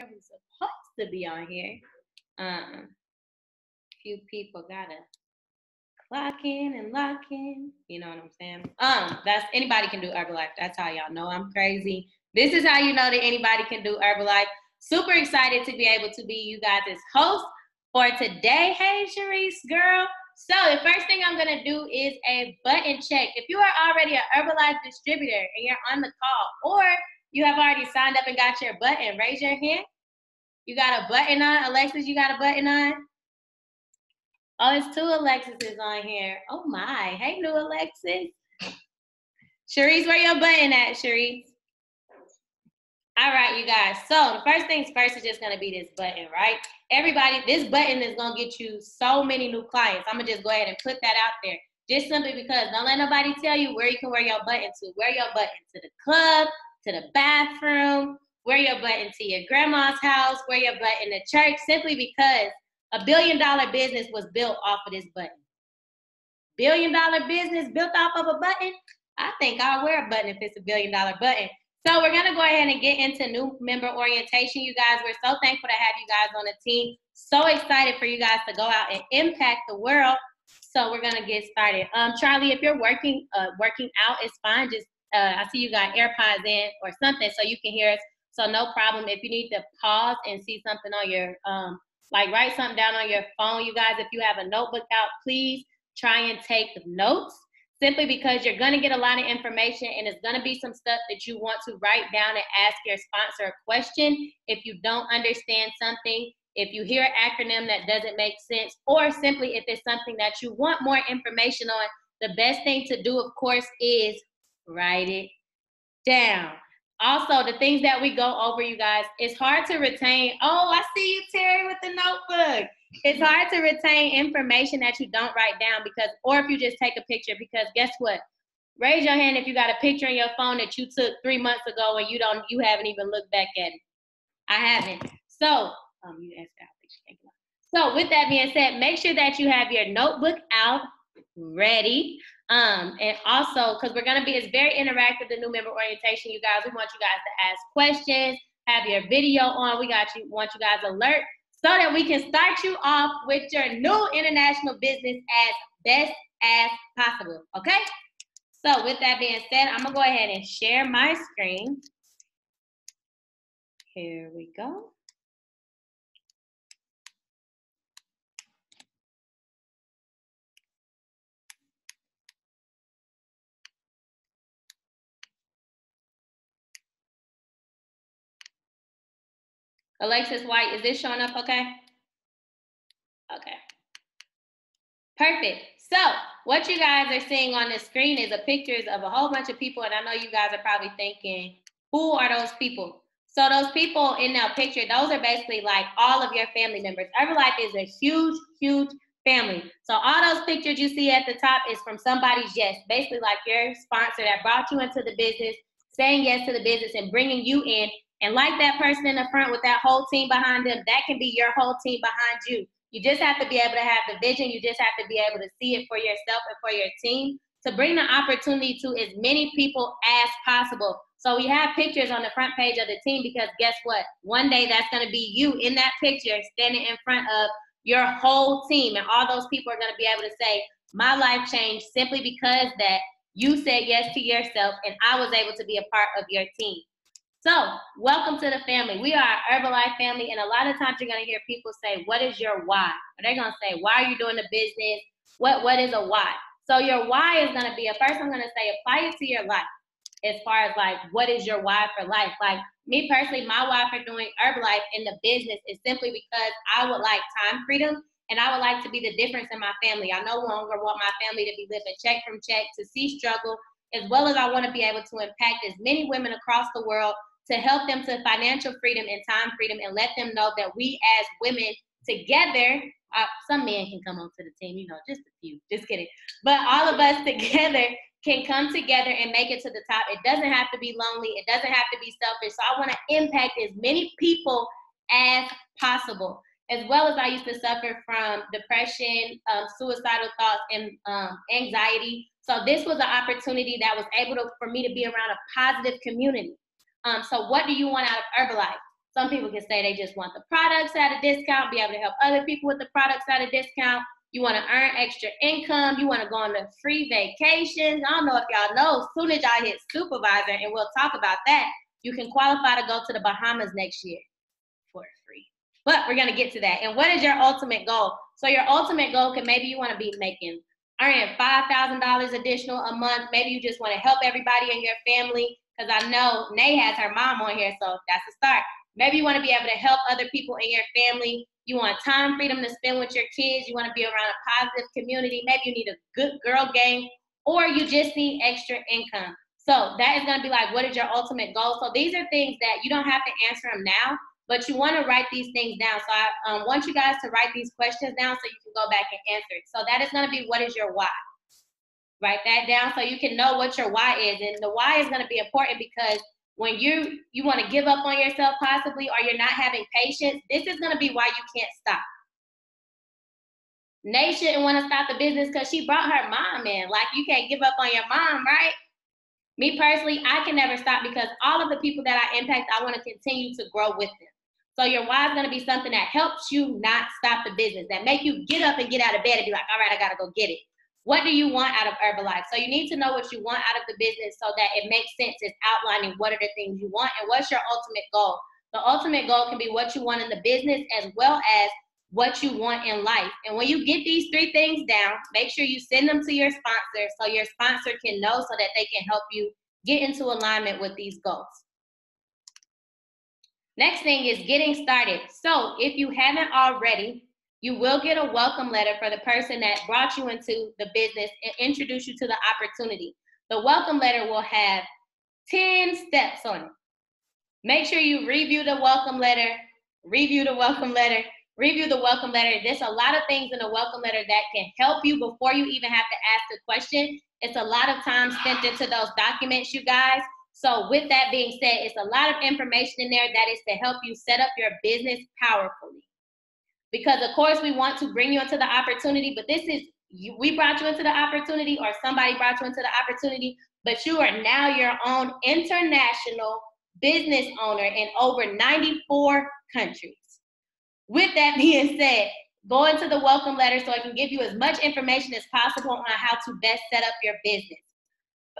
who's supposed to be on here. Um, few people gotta clock in and lock in. You know what I'm saying? Um, that's anybody can do Herbalife. That's how y'all know I'm crazy. This is how you know that anybody can do Herbalife. Super excited to be able to be you guys' host for today. Hey, Sharice, girl. So the first thing I'm gonna do is a button check. If you are already an Herbalife distributor and you're on the call, or you have already signed up and got your button, raise your hand. You got a button on, Alexis. You got a button on. Oh, it's two Alexis's on here. Oh my. Hey, new Alexis. Sharice, where your button at, Sharice? All right, you guys. So the first things first is just gonna be this button, right? Everybody, this button is gonna get you so many new clients. I'm gonna just go ahead and put that out there. Just simply because don't let nobody tell you where you can wear your button to. Wear your button to the club, to the bathroom, wear your button to your grandma's house, wear your button to church, simply because a billion dollar business was built off of this button. Billion dollar business built off of a button? I think I'll wear a button if it's a billion dollar button. So we're gonna go ahead and get into new member orientation, you guys. We're so thankful to have you guys on the team. So excited for you guys to go out and impact the world. So we're gonna get started. Um, Charlie, if you're working uh, working out, it's fine. Just uh, I see you got AirPods in or something, so you can hear us. So no problem. If you need to pause and see something on your um, like write something down on your phone, you guys. If you have a notebook out, please try and take notes simply because you're going to get a lot of information and it's going to be some stuff that you want to write down and ask your sponsor a question if you don't understand something if you hear an acronym that doesn't make sense or simply if it's something that you want more information on the best thing to do of course is write it down also the things that we go over you guys it's hard to retain oh i see you terry with the notebook it's hard to retain information that you don't write down because, or if you just take a picture, because guess what? Raise your hand if you got a picture in your phone that you took three months ago and you don't, you haven't even looked back at it. I haven't. So, um, you asked picture. So, with that being said, make sure that you have your notebook out, ready. Um, and also, because we're gonna be, it's very interactive, the new member orientation, you guys. We want you guys to ask questions, have your video on. We got you, want you guys alert so that we can start you off with your new international business as best as possible. Okay? So, with that being said, I'm gonna go ahead and share my screen. Here we go. Alexis White, is this showing up okay? Okay. Perfect. So what you guys are seeing on the screen is a pictures of a whole bunch of people. And I know you guys are probably thinking, who are those people? So those people in that picture, those are basically like all of your family members. Herbalife is a huge, huge family. So all those pictures you see at the top is from somebody's yes, basically like your sponsor that brought you into the business, saying yes to the business and bringing you in and like that person in the front with that whole team behind them, that can be your whole team behind you. You just have to be able to have the vision. You just have to be able to see it for yourself and for your team to bring the opportunity to as many people as possible. So we have pictures on the front page of the team because guess what? One day that's going to be you in that picture standing in front of your whole team. And all those people are going to be able to say, my life changed simply because that you said yes to yourself and I was able to be a part of your team. So, welcome to the family. We are Herbalife family, and a lot of times you're gonna hear people say, "What is your why?" Or they're gonna say, "Why are you doing the business?" What What is a why? So your why is gonna be a first. I'm gonna say apply it to your life, as far as like what is your why for life. Like me personally, my why for doing Herbalife in the business is simply because I would like time freedom and I would like to be the difference in my family. I no longer want my family to be living check from check, to see struggle, as well as I want to be able to impact as many women across the world to help them to financial freedom and time freedom and let them know that we as women together uh, some men can come onto the team, you know, just a few, just kidding. But all of us together can come together and make it to the top. It doesn't have to be lonely. It doesn't have to be selfish. So I want to impact as many people as possible. As well as I used to suffer from depression, um, suicidal thoughts, and um, anxiety. So this was an opportunity that was able to for me to be around a positive community. Um, so what do you want out of Herbalife? Some people can say they just want the products at a discount, be able to help other people with the products at a discount. You want to earn extra income. You want to go on the free vacations. I don't know if y'all know, as soon as y'all hit supervisor, and we'll talk about that, you can qualify to go to the Bahamas next year for free. But we're going to get to that. And what is your ultimate goal? So, your ultimate goal can maybe you want to be making earning $5,000 additional a month. Maybe you just want to help everybody in your family. Because I know Nay has her mom on here, so that's a start. Maybe you want to be able to help other people in your family. You want time freedom to spend with your kids. You want to be around a positive community. Maybe you need a good girl gang, or you just need extra income. So that is going to be like, what is your ultimate goal? So these are things that you don't have to answer them now, but you want to write these things down. So I um, want you guys to write these questions down so you can go back and answer it. So that is going to be, what is your why? Write that down so you can know what your why is. And the why is going to be important because when you you want to give up on yourself possibly or you're not having patience, this is going to be why you can't stop. Nay shouldn't want to stop the business because she brought her mom in. Like you can't give up on your mom, right? Me personally, I can never stop because all of the people that I impact, I want to continue to grow with them. So your why is going to be something that helps you not stop the business, that make you get up and get out of bed and be like, all right, I got to go get it. What do you want out of Herbalife? So you need to know what you want out of the business so that it makes sense. It's outlining what are the things you want and what's your ultimate goal. The ultimate goal can be what you want in the business as well as what you want in life. And when you get these three things down, make sure you send them to your sponsor so your sponsor can know so that they can help you get into alignment with these goals. Next thing is getting started. So if you haven't already, you will get a welcome letter for the person that brought you into the business and introduced you to the opportunity. The welcome letter will have 10 steps on it. Make sure you review the welcome letter, review the welcome letter, review the welcome letter. There's a lot of things in the welcome letter that can help you before you even have to ask the question. It's a lot of time spent into those documents, you guys. So, with that being said, it's a lot of information in there that is to help you set up your business powerfully because of course we want to bring you into the opportunity but this is you, we brought you into the opportunity or somebody brought you into the opportunity but you are now your own international business owner in over 94 countries. With that being said go into the welcome letter so i can give you as much information as possible on how to best set up your business.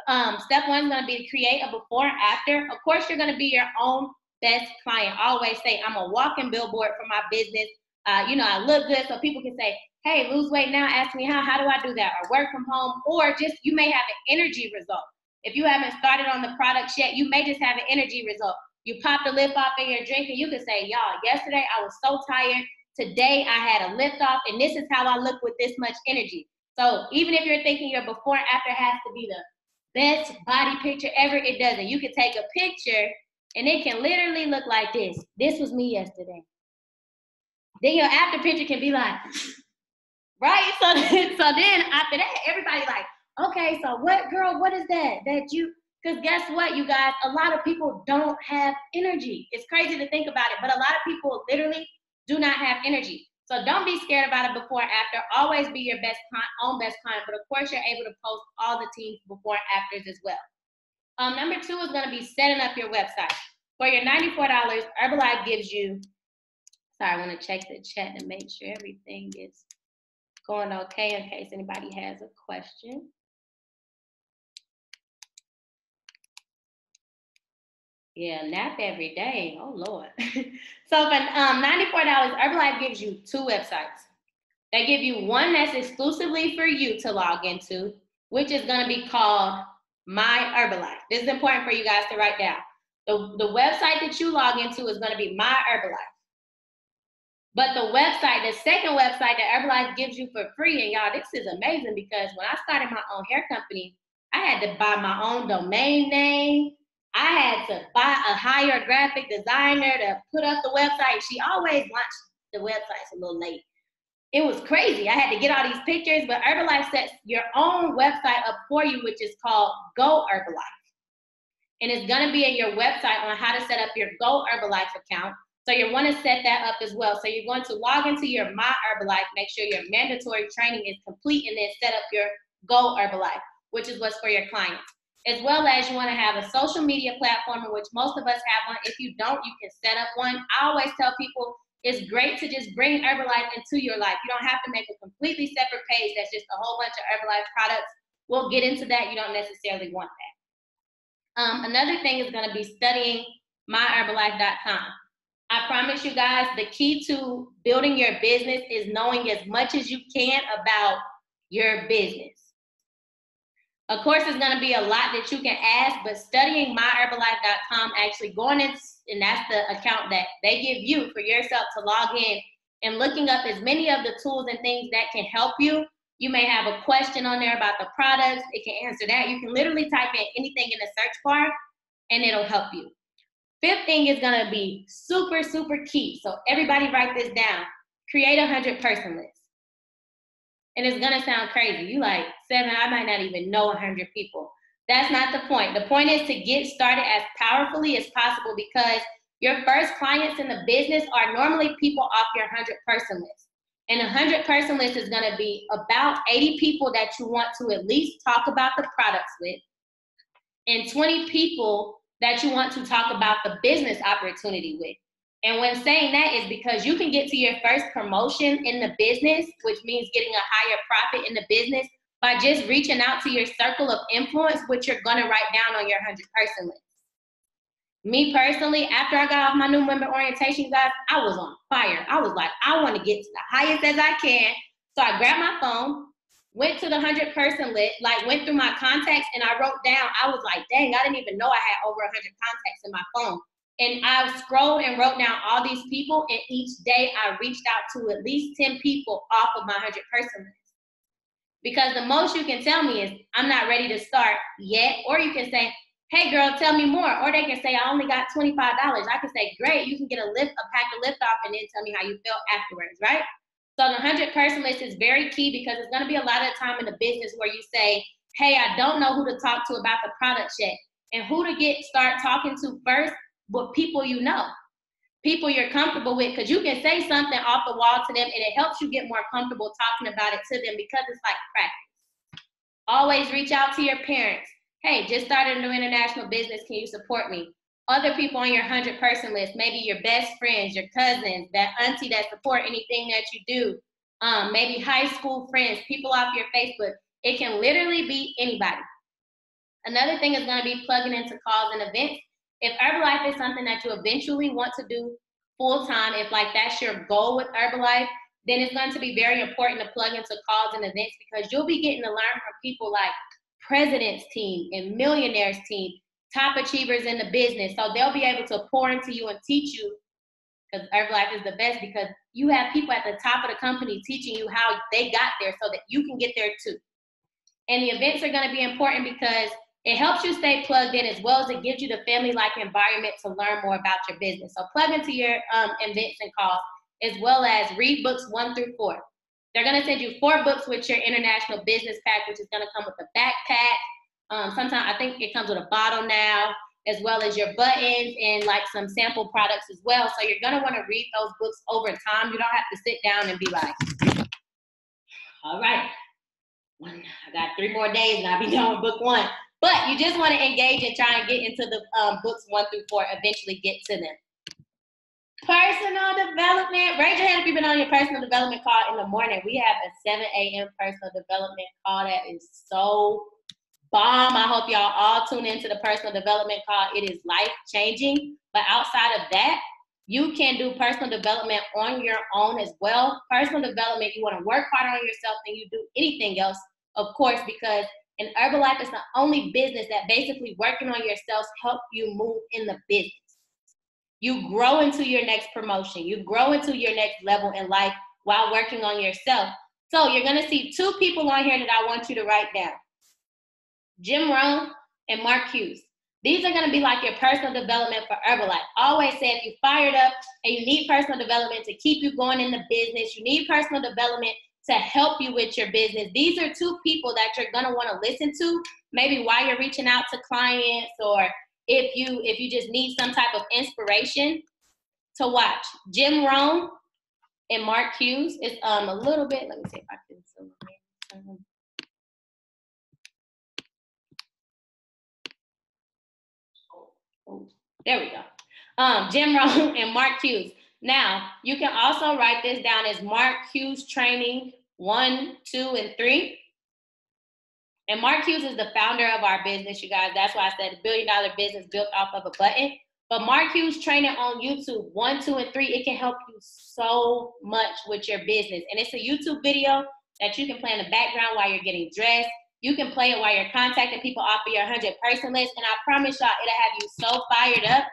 Um, step one is going to be to create a before and after. Of course you're going to be your own best client. Always say i'm a walking billboard for my business uh, you know, I look good so people can say, hey, lose weight now, ask me how, how do I do that? Or work from home, or just you may have an energy result. If you haven't started on the products yet, you may just have an energy result. You pop the lip off in your drink and you can say, y'all, yesterday I was so tired. Today I had a lift off, and this is how I look with this much energy. So even if you're thinking your before and after has to be the best body picture ever, it doesn't. You can take a picture and it can literally look like this. This was me yesterday. Then your after picture can be like, right? So, so then after that, everybody like, okay, so what girl, what is that? That you because guess what, you guys, a lot of people don't have energy. It's crazy to think about it, but a lot of people literally do not have energy. So don't be scared about it before after. Always be your best own best client. But of course, you're able to post all the teams before and afters as well. Um, number two is going to be setting up your website. For your $94, Herbalife gives you I want to check the chat to make sure everything is going okay in case anybody has a question. Yeah, nap every day. Oh Lord. so for um, $94, Herbalife gives you two websites. They give you one that's exclusively for you to log into, which is going to be called My Herbalife. This is important for you guys to write down. The, the website that you log into is going to be My Herbalife. But the website, the second website that Herbalife gives you for free, and y'all, this is amazing because when I started my own hair company, I had to buy my own domain name. I had to buy a hire graphic designer to put up the website. She always launched the websites a little late. It was crazy. I had to get all these pictures, but Herbalife sets your own website up for you, which is called Go Herbalife. And it's gonna be in your website on how to set up your Go Herbalife account so you want to set that up as well. So you're going to log into your My Herbalife, make sure your mandatory training is complete, and then set up your Go Herbalife, which is what's for your clients. as well as you want to have a social media platform in which most of us have one. If you don't, you can set up one. I always tell people it's great to just bring Herbalife into your life. You don't have to make a completely separate page that's just a whole bunch of Herbalife products. We'll get into that. You don't necessarily want that. Um, another thing is going to be studying myherbalife.com. I promise you guys, the key to building your business is knowing as much as you can about your business. Of course, it's going to be a lot that you can ask, but studying myherbalife.com, actually going in, and that's the account that they give you for yourself to log in and looking up as many of the tools and things that can help you. You may have a question on there about the products, it can answer that. You can literally type in anything in the search bar and it'll help you. Fifth thing is gonna be super, super key. So everybody write this down. Create a hundred person list. And it's gonna sound crazy. You like seven, I might not even know a hundred people. That's not the point. The point is to get started as powerfully as possible because your first clients in the business are normally people off your 100 person list. And a 100 person list is going to be about 80 people that you want to at least talk about the products with, and 20 people that you want to talk about the business opportunity with. And when saying that is because you can get to your first promotion in the business, which means getting a higher profit in the business by just reaching out to your circle of influence, which you're gonna write down on your 100 person list. Me personally, after I got off my new member orientation, guys, I was on fire. I was like, I wanna get to the highest as I can. So I grabbed my phone, went to the 100 person list, like went through my contacts and I wrote down, I was like, dang, I didn't even know I had over 100 contacts in my phone. And I scrolled and wrote down all these people, and each day I reached out to at least 10 people off of my 100 person list. Because the most you can tell me is, I'm not ready to start yet. Or you can say, hey girl, tell me more. Or they can say, I only got $25. I can say, great, you can get a lift, a pack of lift off, and then tell me how you felt afterwards, right? So the 100 person list is very key because it's gonna be a lot of time in the business where you say, hey, I don't know who to talk to about the product yet. And who to get start talking to first, but people you know people you're comfortable with because you can say something off the wall to them and it helps you get more comfortable talking about it to them because it's like practice. Always reach out to your parents. Hey, just started a new international business. Can you support me? Other people on your 100 person list, maybe your best friends, your cousins, that auntie that support anything that you do, um, maybe high school friends, people off your Facebook. It can literally be anybody. Another thing is going to be plugging into calls and events if Herbalife is something that you eventually want to do full time, if like that's your goal with Herbalife, then it's going to be very important to plug into calls and events because you'll be getting to learn from people like president's team and millionaires team, top achievers in the business. So they'll be able to pour into you and teach you because Herbalife is the best because you have people at the top of the company teaching you how they got there so that you can get there too. And the events are going to be important because it helps you stay plugged in as well as it gives you the family-like environment to learn more about your business. So plug into your um, events and calls as well as read books one through four. They're gonna send you four books with your international business pack, which is gonna come with a backpack. Um, sometimes I think it comes with a bottle now, as well as your buttons and like some sample products as well. So you're gonna wanna read those books over time. You don't have to sit down and be like, all right, one, I got three more days and I'll be done with book one. But you just want to engage and try and get into the um, books one through four, eventually get to them. Personal development. Raise your hand if you've been on your personal development call in the morning. We have a 7 a.m. personal development call that is so bomb. I hope y'all all tune into the personal development call. It is life changing. But outside of that, you can do personal development on your own as well. Personal development, you want to work harder on yourself than you do anything else, of course, because and Herbalife is the only business that basically working on yourself help you move in the business. You grow into your next promotion. You grow into your next level in life while working on yourself. So you're gonna see two people on here that I want you to write down. Jim Rohn and Mark Hughes. These are gonna be like your personal development for Herbalife. Always say if you're fired up and you need personal development to keep you going in the business, you need personal development to help you with your business. These are two people that you're gonna want to listen to, maybe while you're reaching out to clients or if you if you just need some type of inspiration to watch. Jim Rohn and Mark Hughes is um a little bit. Let me see if I can zoom in. There we go. Um, Jim Rohn and Mark Hughes. Now, you can also write this down as Mark Hughes Training 1, 2, and 3. And Mark Hughes is the founder of our business, you guys. That's why I said a billion dollar business built off of a button. But Mark Hughes training on YouTube, one, two, and three, it can help you so much with your business. And it's a YouTube video that you can play in the background while you're getting dressed. You can play it while you're contacting people off of your 100 person list. And I promise y'all, it'll have you so fired up.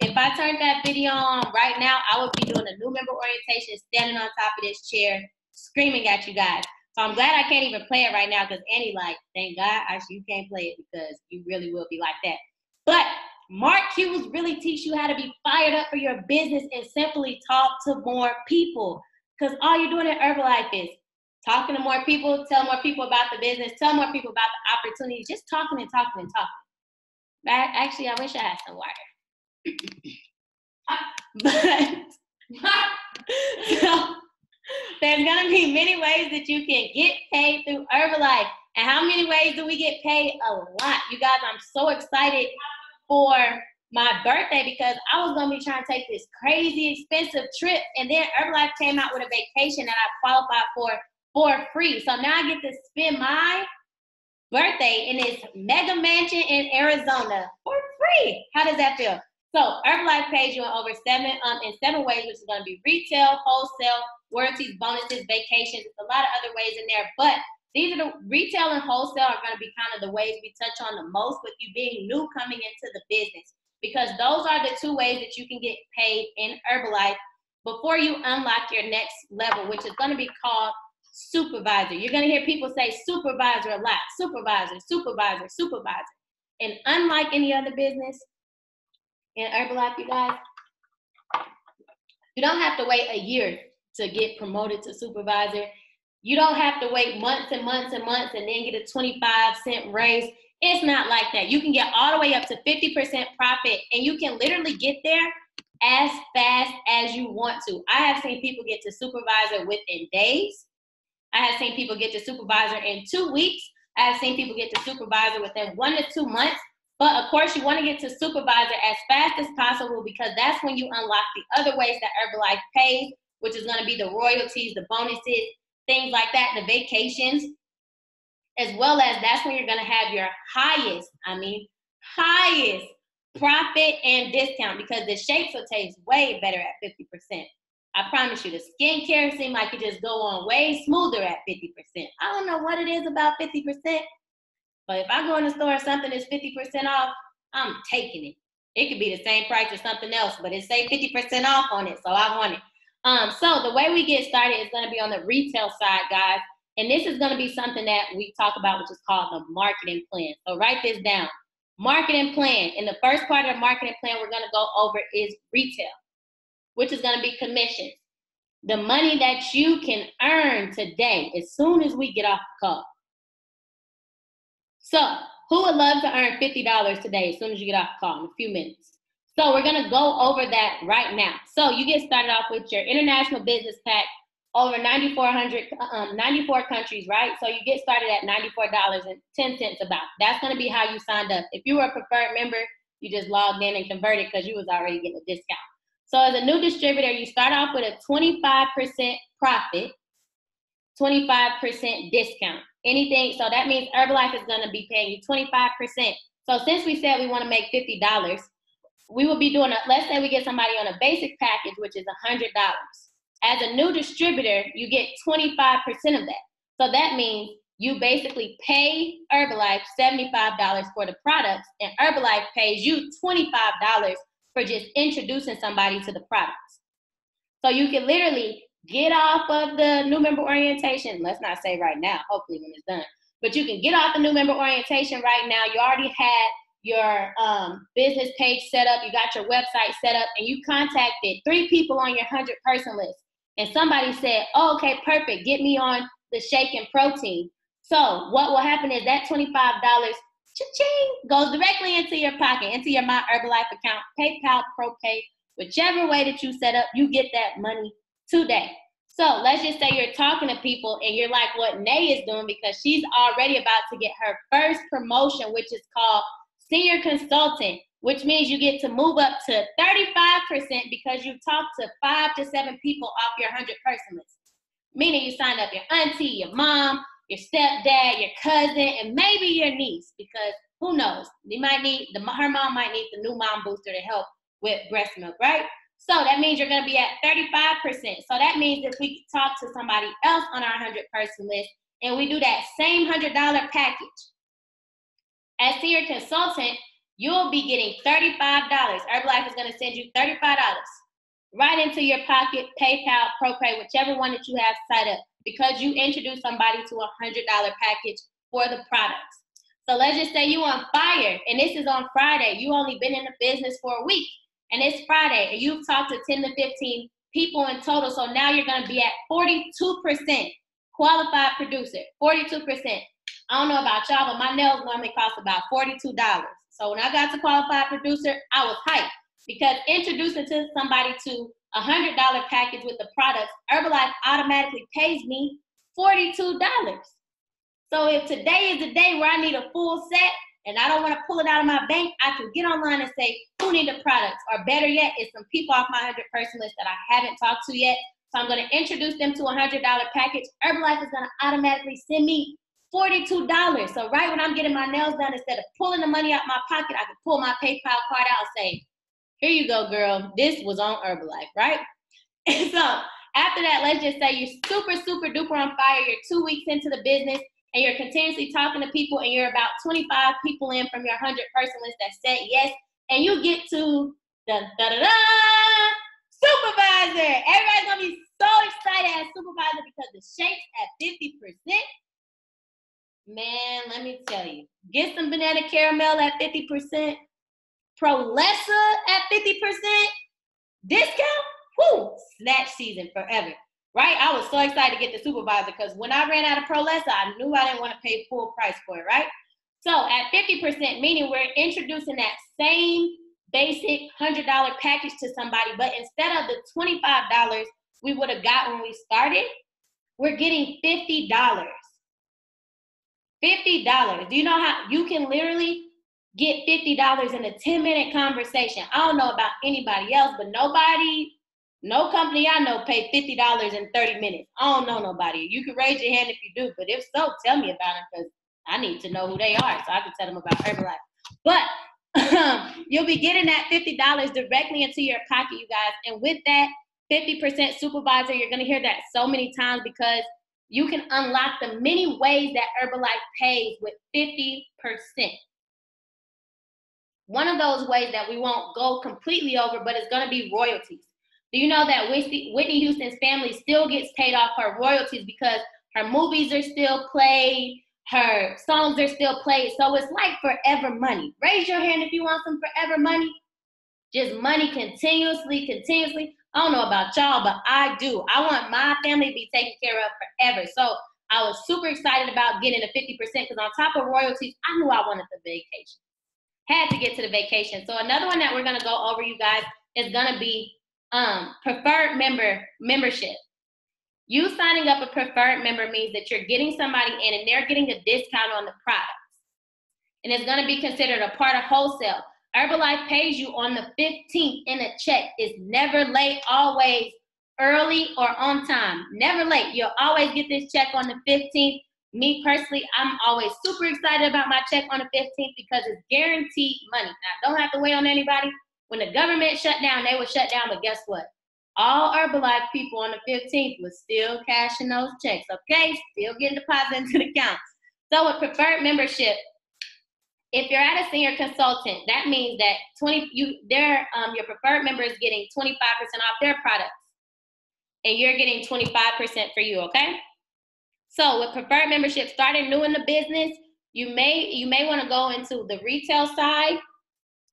If I turned that video on right now, I would be doing a new member orientation, standing on top of this chair, screaming at you guys. So I'm glad I can't even play it right now because Annie, like, thank God, I, you can't play it because you really will be like that. But Mark Hughes really teach you how to be fired up for your business and simply talk to more people. Because all you're doing in Herbalife is talking to more people, tell more people about the business, tell more people about the opportunities, just talking and talking and talking. Actually, I wish I had some water. but so there's gonna be many ways that you can get paid through Herbalife. And how many ways do we get paid? A lot. You guys, I'm so excited for my birthday because I was gonna be trying to take this crazy expensive trip, and then Herbalife came out with a vacation that I qualified for for free. So now I get to spend my birthday in this mega mansion in Arizona for free. How does that feel? So Herbalife pays you in over seven um in seven ways, which is gonna be retail, wholesale, royalties, bonuses, vacations. A lot of other ways in there, but these are the retail and wholesale are going to be kind of the ways we touch on the most with you being new coming into the business because those are the two ways that you can get paid in Herbalife before you unlock your next level, which is going to be called supervisor. You're going to hear people say supervisor a lot supervisor, supervisor, supervisor. And unlike any other business in Herbalife, you guys, you don't have to wait a year to get promoted to supervisor. You don't have to wait months and months and months and then get a 25 cent raise. It's not like that. You can get all the way up to 50% profit and you can literally get there as fast as you want to. I have seen people get to supervisor within days. I have seen people get to supervisor in two weeks. I have seen people get to supervisor within one to two months. But of course, you want to get to supervisor as fast as possible because that's when you unlock the other ways that Herbalife pays, which is going to be the royalties, the bonuses, things like that, the vacations, as well as that's when you're going to have your highest, I mean, highest profit and discount because the shakes will taste way better at 50%. I promise you, the skincare seems like it just go on way smoother at 50%. I don't know what it is about 50%, but if I go in the store and something is 50% off, I'm taking it. It could be the same price as something else, but it say 50% off on it, so I want it. Um, so the way we get started is going to be on the retail side, guys. And this is going to be something that we talk about, which is called the marketing plan. So write this down. Marketing plan. In the first part of the marketing plan, we're going to go over is retail, which is going to be commissions. The money that you can earn today as soon as we get off the call. So, who would love to earn $50 today as soon as you get off the call in a few minutes? So we're gonna go over that right now. So you get started off with your international business pack over 9,400, um, 94 countries, right? So you get started at $94.10 about. That's gonna be how you signed up. If you were a preferred member, you just logged in and converted because you was already getting a discount. So as a new distributor, you start off with a 25% profit, 25% discount. Anything, so that means Herbalife is gonna be paying you 25%. So since we said we wanna make $50, we will be doing a, let's say we get somebody on a basic package, which is $100. As a new distributor, you get 25% of that. So that means you basically pay Herbalife $75 for the products, and Herbalife pays you $25 for just introducing somebody to the products. So you can literally get off of the new member orientation. Let's not say right now, hopefully when it's done. But you can get off the new member orientation right now. You already had your um, business page set up, you got your website set up, and you contacted three people on your 100 person list. And somebody said, oh, okay, perfect, get me on the shake and protein. So what will happen is that $25 cha-ching, goes directly into your pocket, into your My Herbalife account, PayPal, ProPay, whichever way that you set up, you get that money today. So let's just say you're talking to people and you're like what Nay is doing because she's already about to get her first promotion, which is called senior consultant which means you get to move up to 35% because you've talked to five to seven people off your 100 person list. Meaning you signed up your auntie, your mom, your stepdad, your cousin, and maybe your niece because who knows? You might need the her mom might need the new mom booster to help with breast milk, right? So that means you're going to be at 35%. So that means if we talk to somebody else on our 100 person list and we do that same $100 package, as senior consultant, you'll be getting $35. Herbalife is going to send you $35 right into your pocket, PayPal, ProPay, whichever one that you have set up, because you introduced somebody to a $100 package for the products. So let's just say you on fire, and this is on Friday. You only been in the business for a week, and it's Friday, and you've talked to 10 to 15 people in total. So now you're going to be at 42% qualified producer, 42%. I don't know about y'all, but my nails normally cost about $42. So when I got to qualified producer, I was hyped because introducing to somebody to a hundred dollar package with the products, Herbalife automatically pays me $42. So if today is the day where I need a full set and I don't want to pull it out of my bank, I can get online and say, who need the products? Or better yet, it's some people off my 100 person list that I haven't talked to yet. So I'm going to introduce them to a $100 package. Herbalife is going to automatically send me $42. So right when I'm getting my nails done, instead of pulling the money out my pocket, I can pull my PayPal card out and say, here you go, girl. This was on Herbalife, right? And so after that, let's just say you're super, super duper on fire. You're two weeks into the business and you're continuously talking to people and you're about 25 people in from your 100 person list that said yes. And you get to the da da da supervisor. Everybody's gonna be so excited as supervisor because the shake's at 50%. Man, let me tell you, get some banana caramel at 50%, Prolessa at 50%, discount, whoo, snatch season forever. Right? I was so excited to get the supervisor because when I ran out of Prolessa, I knew I didn't want to pay full price for it, right? So at 50%, meaning we're introducing that same basic $100 package to somebody, but instead of the $25 we would have got when we started, we're getting $50. $50. Do you know how you can literally get $50 in a 10 minute conversation? I don't know about anybody else, but nobody, no company I know paid $50 in 30 minutes. I don't know nobody. You can raise your hand if you do, but if so, tell me about it because I need to know who they are so I can tell them about Herbalife. But you'll be getting that $50 directly into your pocket, you guys. And with that 50% supervisor, you're going to hear that so many times because you can unlock the many ways that Herbalife pays with 50%. One of those ways that we won't go completely over, but it's going to be royalties. Do you know that Whitney Houston's family still gets paid off her royalties because her movies are still played, her songs are still played. So it's like forever money. Raise your hand if you want some forever money. Just money continuously, continuously. I don't know about y'all, but I do. I want my family to be taken care of forever. So I was super excited about getting the 50% because on top of royalties, I knew I wanted the vacation. Had to get to the vacation. So another one that we're gonna go over, you guys, is gonna be um, preferred member membership. You signing up a preferred member means that you're getting somebody in and they're getting a discount on the products. And it's gonna be considered a part of wholesale. Herbalife pays you on the 15th in a check. It's never late, always early or on time. Never late. You'll always get this check on the 15th. Me personally, I'm always super excited about my check on the 15th because it's guaranteed money. Now, don't have to wait on anybody. When the government shut down, they were shut down, but guess what? All Herbalife people on the 15th was still cashing those checks, okay? Still getting deposited into the accounts. So with preferred membership, if you're at a senior consultant, that means that 20 you their um, your preferred member is getting 25% off their products. And you're getting 25% for you, okay? So with preferred membership, starting new in the business, you may you may want to go into the retail side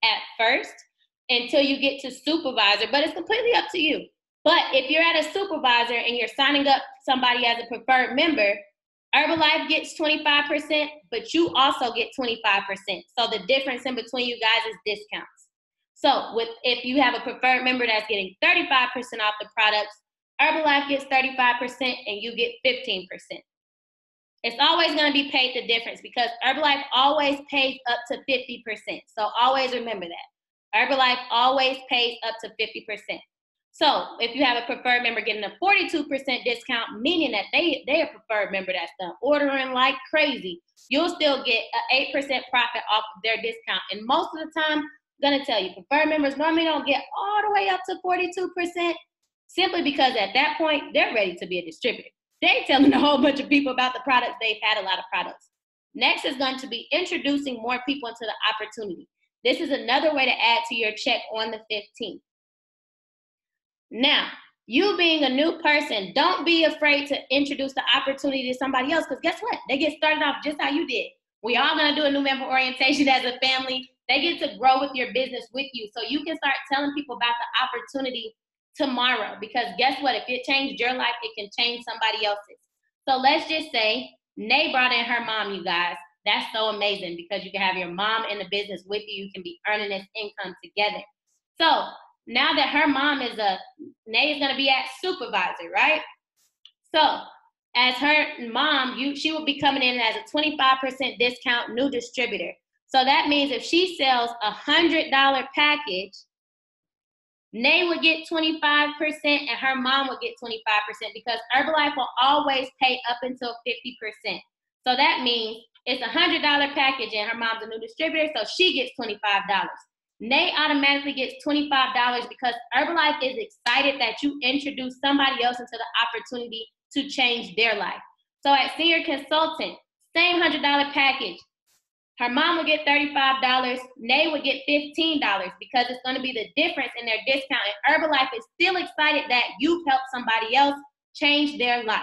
at first until you get to supervisor, but it's completely up to you. But if you're at a supervisor and you're signing up somebody as a preferred member, Herbalife gets 25%, but you also get 25%. So the difference in between you guys is discounts. So with if you have a preferred member that's getting 35% off the products, Herbalife gets 35% and you get 15%. It's always going to be paid the difference because Herbalife always pays up to 50%. So always remember that. Herbalife always pays up to 50%. So if you have a preferred member getting a 42% discount, meaning that they they a preferred member that's done ordering like crazy, you'll still get an 8% profit off of their discount. And most of the time, I'm gonna tell you, preferred members normally don't get all the way up to 42%, simply because at that point they're ready to be a distributor. They telling a whole bunch of people about the products. They've had a lot of products. Next is going to be introducing more people into the opportunity. This is another way to add to your check on the 15th. Now, you being a new person, don't be afraid to introduce the opportunity to somebody else because guess what? They get started off just how you did. We all gonna do a new member orientation as a family. They get to grow with your business with you. So you can start telling people about the opportunity tomorrow because guess what? If it changed your life, it can change somebody else's. So let's just say Nay brought in her mom, you guys. That's so amazing because you can have your mom in the business with you. You can be earning this income together. So now that her mom is a Nay is gonna be at supervisor, right? So as her mom, you she will be coming in as a 25% discount new distributor. So that means if she sells a hundred dollar package, Nay would get 25% and her mom would get 25% because Herbalife will always pay up until 50%. So that means it's a hundred dollar package and her mom's a new distributor, so she gets $25. Nay automatically gets $25 because Herbalife is excited that you introduce somebody else into the opportunity to change their life. So at Senior Consultant, same $100 package. Her mom would get $35, Nay would get $15 because it's going to be the difference in their discount. And Herbalife is still excited that you've helped somebody else change their life.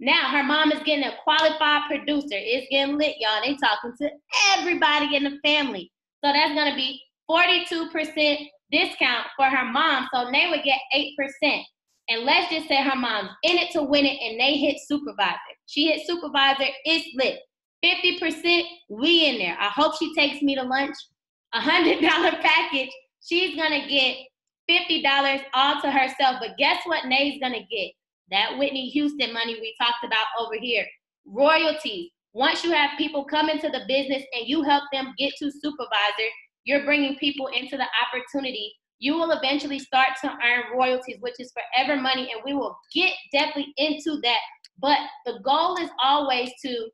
Now her mom is getting a qualified producer. It's getting lit, y'all. They talking to everybody in the family. So that's gonna be 42% discount for her mom, so they would get 8%. And let's just say her mom's in it to win it and they hit supervisor. She hit supervisor, it's lit. 50%, we in there. I hope she takes me to lunch. A $100 package, she's gonna get $50 all to herself. But guess what Nay's gonna get? That Whitney Houston money we talked about over here. Royalties. Once you have people come into the business and you help them get to supervisor, you're bringing people into the opportunity. You will eventually start to earn royalties, which is forever money, and we will get definitely into that. But the goal is always to,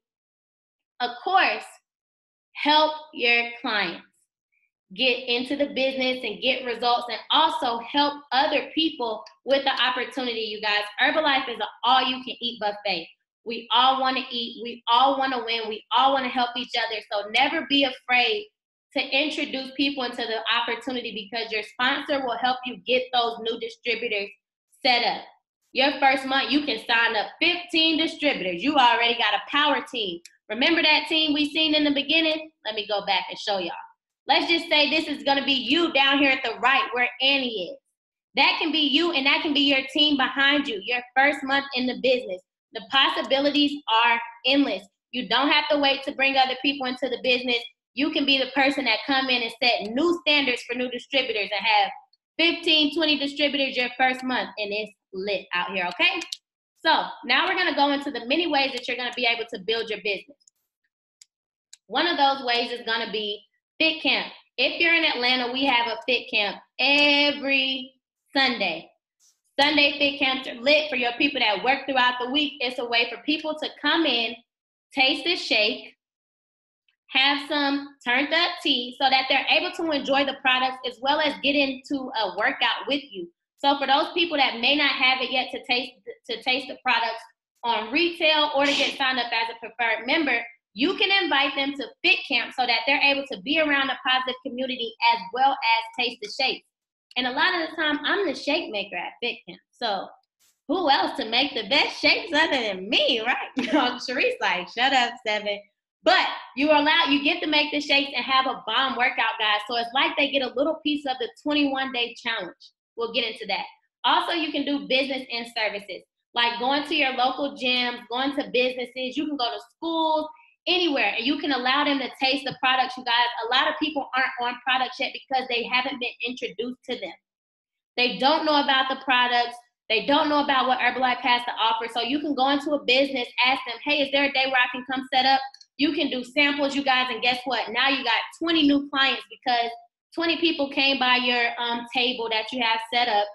of course, help your clients get into the business and get results and also help other people with the opportunity you guys herbalife is an all you can eat buffet we all want to eat we all want to win we all want to help each other so never be afraid to introduce people into the opportunity because your sponsor will help you get those new distributors set up. Your first month, you can sign up 15 distributors. You already got a power team. Remember that team we seen in the beginning? Let me go back and show y'all. Let's just say this is gonna be you down here at the right where Annie is. That can be you and that can be your team behind you, your first month in the business. The possibilities are endless. You don't have to wait to bring other people into the business you can be the person that come in and set new standards for new distributors and have 15, 20 distributors your first month, and it's lit out here, okay? So now we're gonna go into the many ways that you're gonna be able to build your business. One of those ways is gonna be Fit Camp. If you're in Atlanta, we have a Fit Camp every Sunday. Sunday Fit Camps are lit for your people that work throughout the week. It's a way for people to come in, taste the shake, have some turned up tea so that they're able to enjoy the products as well as get into a workout with you. So for those people that may not have it yet to taste to taste the products on retail or to get signed up as a preferred member, you can invite them to Fit Camp so that they're able to be around a positive community as well as taste the shakes. And a lot of the time, I'm the shake maker at Fit Camp. So who else to make the best shakes other than me, right? Sharice like, shut up, Seven. But you are allowed, you get to make the shakes and have a bomb workout, guys. So it's like they get a little piece of the 21 day challenge. We'll get into that. Also, you can do business and services, like going to your local gyms, going to businesses. You can go to schools, anywhere, and you can allow them to taste the products, you guys. A lot of people aren't on products yet because they haven't been introduced to them. They don't know about the products. They don't know about what Herbalife has to offer. So you can go into a business, ask them, hey, is there a day where I can come set up? You can do samples, you guys, and guess what? Now you got 20 new clients because 20 people came by your um, table that you have set up,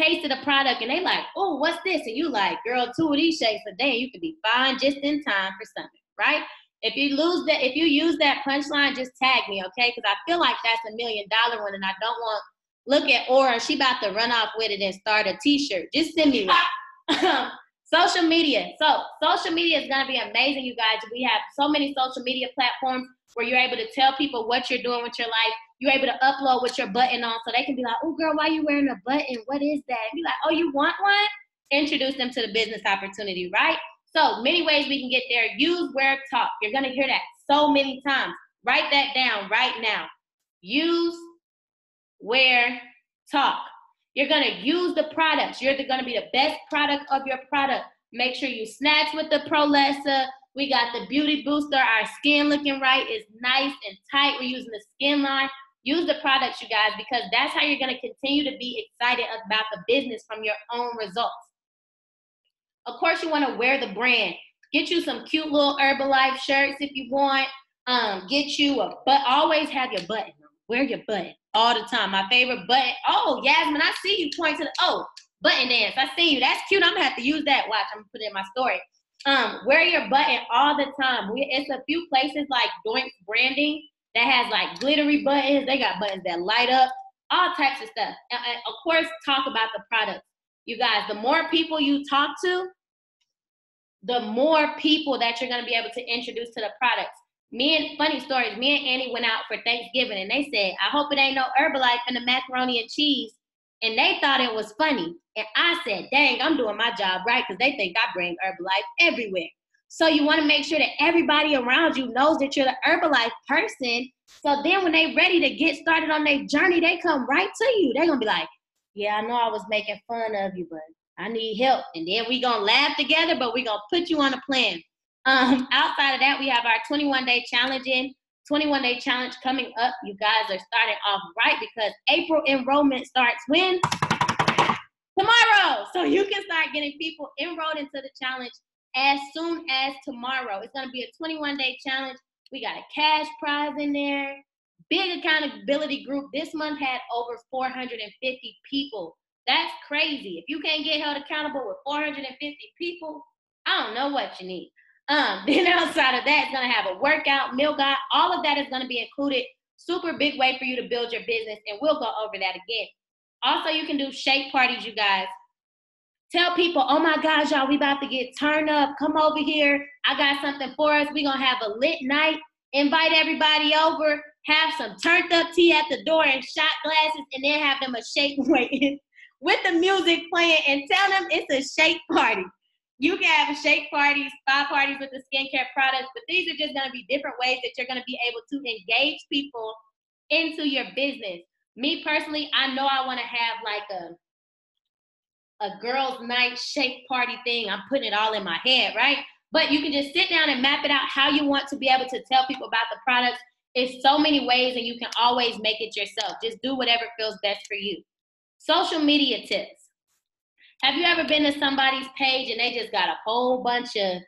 tasted a product, and they like, oh, what's this? And you like, girl, two of these shakes a day, you could be fine just in time for something, right? If you lose that, if you use that punchline, just tag me, okay? Because I feel like that's a million dollar one, and I don't want look at Aura. She about to run off with it and start a T-shirt. Just send me one. social media. So social media is gonna be amazing, you guys. We have so many social media platforms where you're able to tell people what you're doing with your life. You're able to upload with your button on, so they can be like, "Oh, girl, why are you wearing a button? What is that?" And be like, "Oh, you want one?" Introduce them to the business opportunity, right? So many ways we can get there. Use, wear, talk. You're gonna hear that so many times. Write that down right now. Use, wear, talk. You're gonna use the products. You're gonna be the best product of your product. Make sure you snatch with the Prolessa. We got the Beauty Booster. Our skin looking right is nice and tight. We're using the skin line. Use the products, you guys, because that's how you're gonna continue to be excited about the business from your own results. Of course, you want to wear the brand. Get you some cute little Herbalife shirts if you want. Um, get you a but always have your button. Wear your button all the time. My favorite button. Oh, Yasmin, I see you point to the oh button dance. I see you. That's cute. I'm gonna have to use that. Watch, I'm gonna put it in my story. Um, wear your button all the time. We, it's a few places like Doinks Branding that has like glittery buttons. They got buttons that light up, all types of stuff. And, and of course, talk about the products. You guys, the more people you talk to, the more people that you're gonna be able to introduce to the products. Me and funny stories, me and Annie went out for Thanksgiving and they said, I hope it ain't no Herbalife in the macaroni and cheese. And they thought it was funny. And I said, dang, I'm doing my job right because they think I bring Herbalife everywhere. So you want to make sure that everybody around you knows that you're the Herbalife person. So then when they're ready to get started on their journey, they come right to you. They're gonna be like, Yeah, I know I was making fun of you, but I need help. And then we gonna laugh together, but we gonna put you on a plan. Um, outside of that, we have our 21 day challenge in. 21 day challenge coming up. You guys are starting off right because April enrollment starts when? Tomorrow. So you can start getting people enrolled into the challenge as soon as tomorrow. It's going to be a 21 day challenge. We got a cash prize in there. Big accountability group this month had over 450 people. That's crazy. If you can't get held accountable with 450 people, I don't know what you need. Um, then outside of that, it's gonna have a workout, meal guide. All of that is gonna be included. Super big way for you to build your business, and we'll go over that again. Also, you can do shake parties, you guys. Tell people, oh my gosh, y'all, we about to get turned up. Come over here. I got something for us. we gonna have a lit night. Invite everybody over, have some turned up tea at the door and shot glasses, and then have them a shake waiting with the music playing and tell them it's a shake party. You can have shake parties, spa parties with the skincare products, but these are just going to be different ways that you're going to be able to engage people into your business. Me personally, I know I want to have like a a girls' night shake party thing. I'm putting it all in my head, right? But you can just sit down and map it out how you want to be able to tell people about the products. It's so many ways, and you can always make it yourself. Just do whatever feels best for you. Social media tips. Have you ever been to somebody's page and they just got a whole bunch of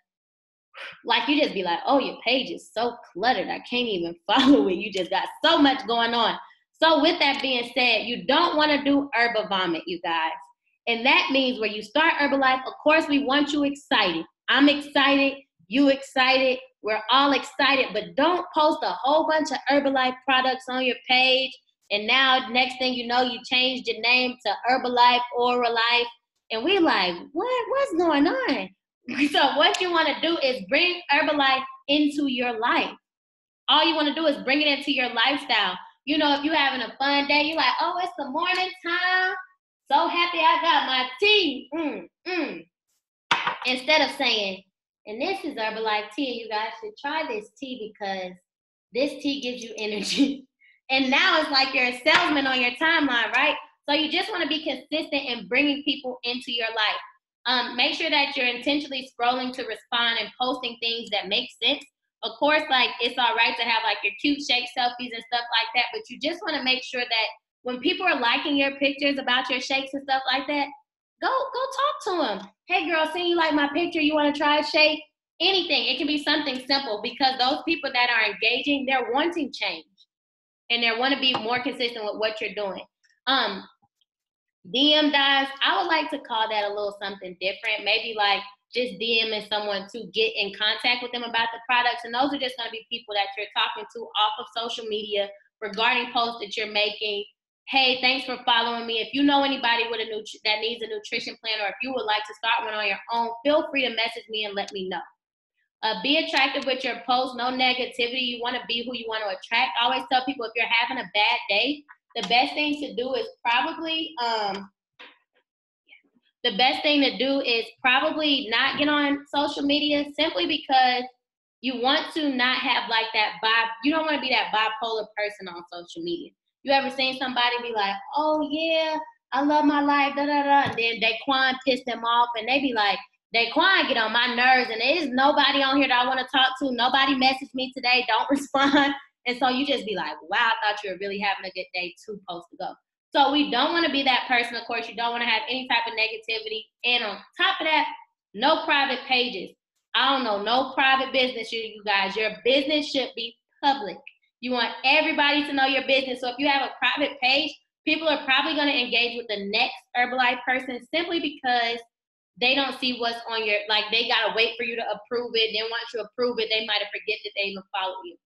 like you just be like, oh, your page is so cluttered. I can't even follow it. You just got so much going on. So, with that being said, you don't want to do Herba Vomit, you guys. And that means where you start Herbalife, of course, we want you excited. I'm excited. You excited. We're all excited. But don't post a whole bunch of Herbalife products on your page. And now, next thing you know, you changed your name to Herbalife, Life. And we like, what? What's going on? So what you want to do is bring Herbalife into your life. All you want to do is bring it into your lifestyle. You know, if you're having a fun day, you're like, oh, it's the morning time. So happy I got my tea. Mm, mm. Instead of saying, and this is Herbalife tea, you guys should try this tea because this tea gives you energy. and now it's like you're a salesman on your timeline, right? So you just want to be consistent in bringing people into your life. Um, make sure that you're intentionally scrolling to respond and posting things that make sense. Of course, like it's all right to have like your cute shake selfies and stuff like that, but you just want to make sure that when people are liking your pictures about your shakes and stuff like that, go go talk to them. Hey girl, see you like my picture? You want to try a shake? Anything. It can be something simple because those people that are engaging, they're wanting change. and they want to be more consistent with what you're doing. Um, DM dives, I would like to call that a little something different. Maybe like just DMing someone to get in contact with them about the products. And those are just going to be people that you're talking to off of social media regarding posts that you're making. Hey, thanks for following me. If you know anybody with a new that needs a nutrition plan, or if you would like to start one on your own, feel free to message me and let me know. Uh, be attractive with your posts, no negativity. You want to be who you want to attract. I always tell people if you're having a bad day, the best thing to do is probably um, the best thing to do is probably not get on social media simply because you want to not have like that bi you don't want to be that bipolar person on social media. You ever seen somebody be like, oh yeah, I love my life, da da da, and then Daquan pissed them off and they be like, Daquan get on my nerves and there is nobody on here that I want to talk to. Nobody messaged me today, don't respond. And so you just be like, wow, I thought you were really having a good day, two posts to go. So we don't want to be that person. Of course, you don't want to have any type of negativity. And on top of that, no private pages. I don't know, no private business, you guys. Your business should be public. You want everybody to know your business. So if you have a private page, people are probably going to engage with the next Herbalife person simply because they don't see what's on your like they gotta wait for you to approve it. Then once you approve it, they might have forget that they even follow you.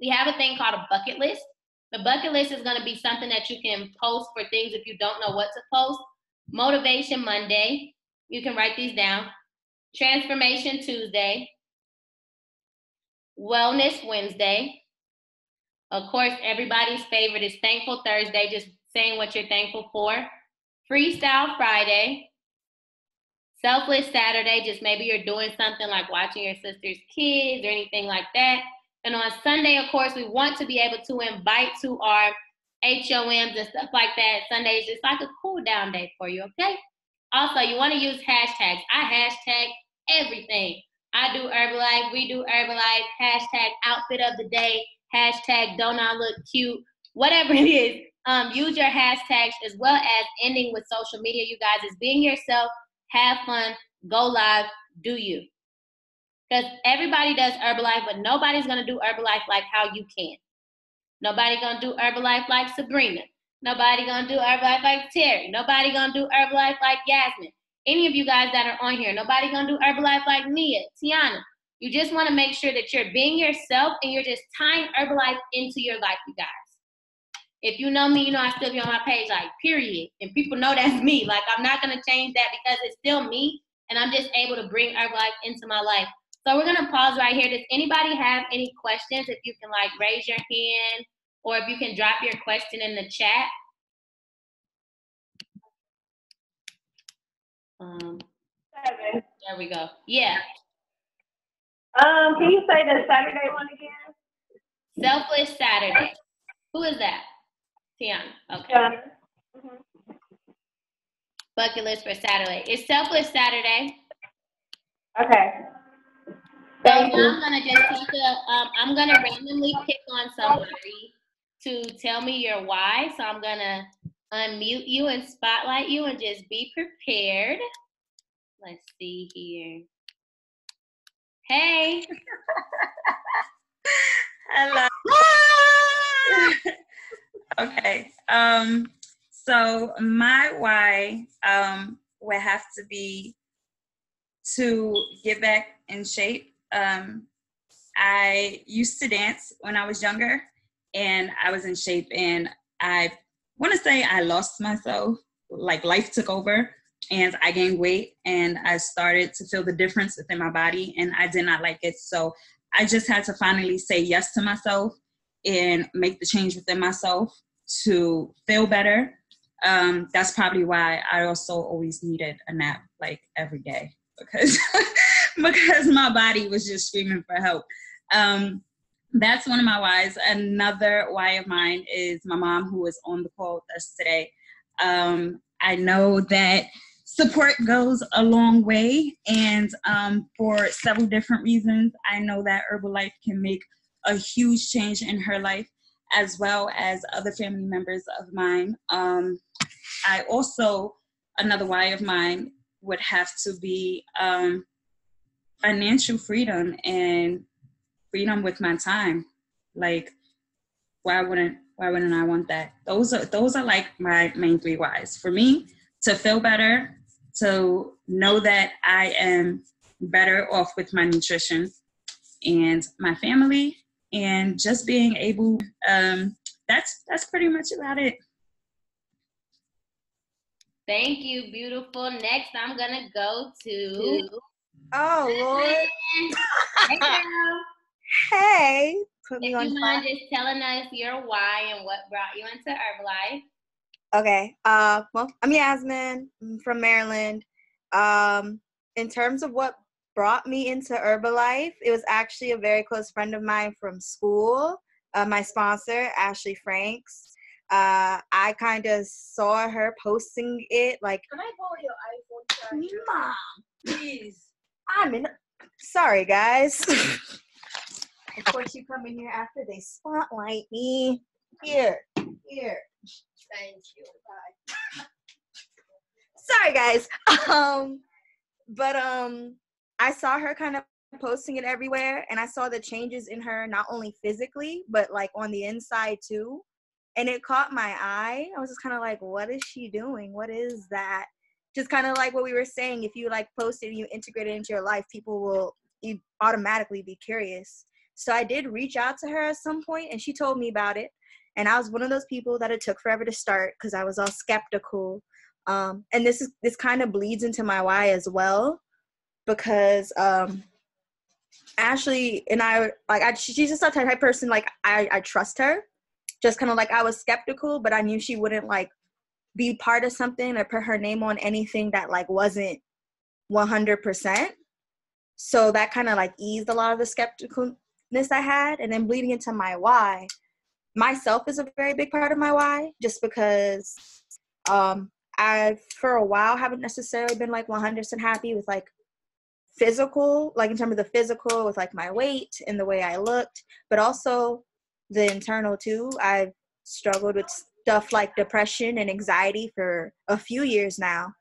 We have a thing called a bucket list. The bucket list is going to be something that you can post for things if you don't know what to post. Motivation Monday, you can write these down. Transformation Tuesday. Wellness Wednesday. Of course, everybody's favorite is Thankful Thursday, just saying what you're thankful for. Freestyle Friday. Selfless Saturday, just maybe you're doing something like watching your sister's kids or anything like that. And on Sunday, of course, we want to be able to invite to our HOMs and stuff like that. Sunday is just like a cool down day for you, okay? Also, you want to use hashtags. I hashtag everything. I do Herbalife, we do Herbalife, hashtag outfit of the day, hashtag don't I look cute, whatever it is. Um, use your hashtags as well as ending with social media, you guys, is being yourself, have fun, go live, do you. Because everybody does Herbalife, but nobody's gonna do Herbalife like how you can. Nobody gonna do Herbalife like Sabrina. Nobody gonna do Herbalife like Terry. Nobody gonna do Herbalife like Yasmin. Any of you guys that are on here, nobody gonna do Herbalife like Nia, Tiana. You just want to make sure that you're being yourself and you're just tying Herbalife into your life, you guys. If you know me, you know I still be on my page, like period. And people know that's me. Like I'm not gonna change that because it's still me, and I'm just able to bring Herbalife into my life so we're gonna pause right here. Does anybody have any questions? If you can like raise your hand or if you can drop your question in the chat. Um, Seven. There we go. Yeah. Um, can you say the Saturday one again? Selfless Saturday. Who is that? Tiana. Okay. Yeah. Mm-hmm. Bucket list for Saturday. It's Selfless Saturday. Okay. So I'm gonna just take a, um, I'm gonna randomly pick on somebody to tell me your why. So I'm gonna unmute you and spotlight you and just be prepared. Let's see here. Hey. Hello. okay. Um, so my why um, would have to be to get back in shape um, I used to dance when I was younger and I was in shape and I want to say I lost myself, like life took over and I gained weight and I started to feel the difference within my body and I did not like it. So I just had to finally say yes to myself and make the change within myself to feel better. Um, that's probably why I also always needed a nap like every day because because my body was just screaming for help. Um, that's one of my whys. Another why of mine is my mom, who is on the call with us today. Um, I know that support goes a long way, and um, for several different reasons, I know that Herbalife can make a huge change in her life, as well as other family members of mine. Um, I also, another why of mine would have to be um, financial freedom and freedom with my time. Like why wouldn't why wouldn't I want that? Those are those are like my main three whys. For me, to feel better, to know that I am better off with my nutrition and my family, and just being able. Um, that's that's pretty much about it. Thank you, beautiful. Next, I'm gonna go to. Oh Lord. Hey, girl. Hey. Put If me you mind just telling us your why and what brought you into Herbalife. Okay. Uh well, I'm Yasmin I'm from Maryland. Um in terms of what brought me into Herbalife, it was actually a very close friend of mine from school, uh, my sponsor, Ashley Franks. Uh, I kind of saw her posting it like, Can I borrow your iPhone charger? Mom, please. I'm in. Sorry, guys. of course, you come in here after they spotlight me. Here, here. Thank you. Bye. Sorry, guys. Um, but um, I saw her kind of posting it everywhere, and I saw the changes in her, not only physically, but like on the inside too. And it caught my eye. I was just kind of like, what is she doing? What is that? Just kind of like what we were saying. If you like post it and you integrate it into your life, people will automatically be curious. So I did reach out to her at some point, and she told me about it. And I was one of those people that it took forever to start because I was all skeptical. Um, and this is this kind of bleeds into my why as well, because um, Ashley and I like I, she's just a type of person like I I trust her. Just kind of like I was skeptical, but I knew she wouldn't like be part of something or put her name on anything that like wasn't 100%. So that kind of like eased a lot of the skepticalness I had. And then bleeding into my why, myself is a very big part of my why, just because um, I, for a while, haven't necessarily been like 100% happy with like physical, like in terms of the physical, with like my weight and the way I looked, but also the internal too. I've struggled with stuff like depression and anxiety for a few years now.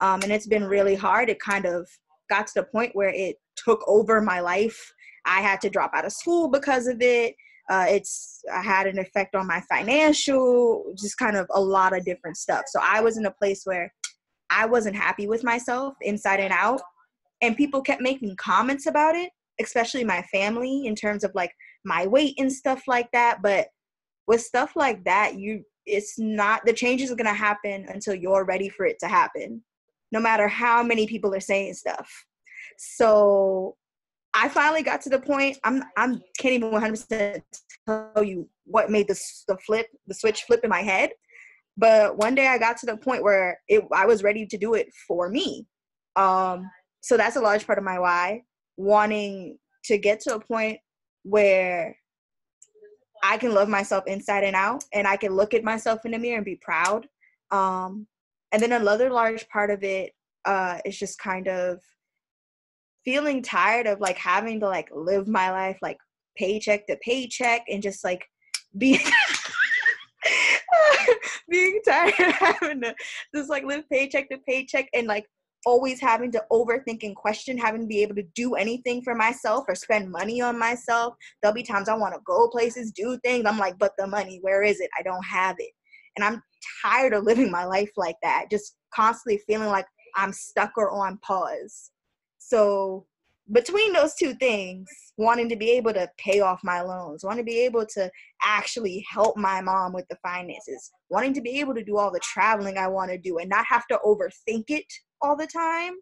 Um, and it's been really hard. It kind of got to the point where it took over my life. I had to drop out of school because of it. Uh, it's I had an effect on my financial, just kind of a lot of different stuff. So I was in a place where I wasn't happy with myself inside and out, and people kept making comments about it, especially my family in terms of like my weight and stuff like that. But with stuff like that, you it's not the changes are gonna happen until you're ready for it to happen, no matter how many people are saying stuff. So I finally got to the point. I'm I'm can't even 100 percent tell you what made the the flip the switch flip in my head. But one day I got to the point where it I was ready to do it for me. Um, so that's a large part of my why, wanting to get to a point where I can love myself inside and out, and I can look at myself in the mirror and be proud. Um, and then another large part of it uh, is just kind of feeling tired of like having to like live my life like paycheck to paycheck and just like being being tired of having to just like live paycheck to paycheck and like always having to overthink and question having to be able to do anything for myself or spend money on myself. There'll be times i want to go places do things. I'm like but the money where is it? I don't have it. And i'm tired of living my life like that just constantly feeling like i'm stuck or on pause so between those two things, wanting to be able to pay off my loans, wanting to be able to actually help my mom with the finances, wanting to be able to do all the traveling I want to do and not have to overthink it all the time.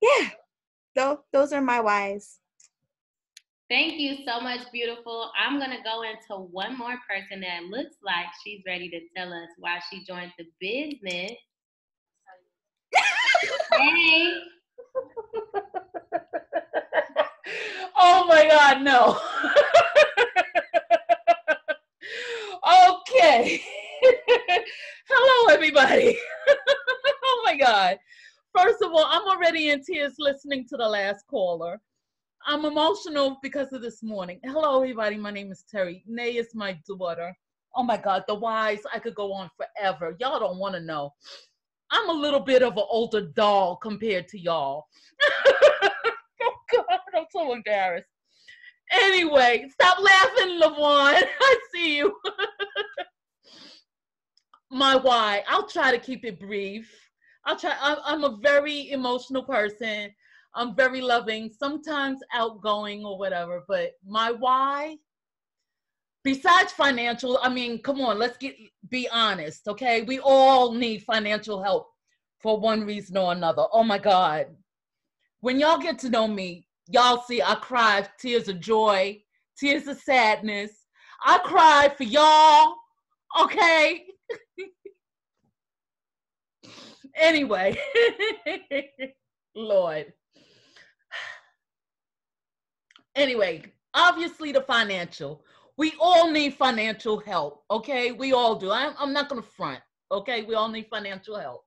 Yeah, though those are my whys. Thank you so much, beautiful. I'm gonna go into one more person that looks like she's ready to tell us why she joined the business. hey, oh my God, no. okay. Hello, everybody. oh my God. First of all, I'm already in tears listening to the last caller. I'm emotional because of this morning. Hello, everybody. My name is Terry. Nay is my daughter. Oh my God, the whys. I could go on forever. Y'all don't want to know. I'm a little bit of an older doll compared to y'all. oh God, I'm so embarrassed. Anyway, stop laughing, Lavon. I see you. My why. I'll try to keep it brief. I'll try. I'm, I'm a very emotional person. I'm very loving, sometimes outgoing or whatever. But my why, besides financial, I mean, come on, let's get be honest, okay? We all need financial help for one reason or another. Oh my God. When y'all get to know me, y'all see I cry tears of joy, tears of sadness. I cry for y'all, okay? anyway, Lord. Anyway, obviously the financial. We all need financial help, okay? We all do. I'm, I'm not gonna front, okay? We all need financial help.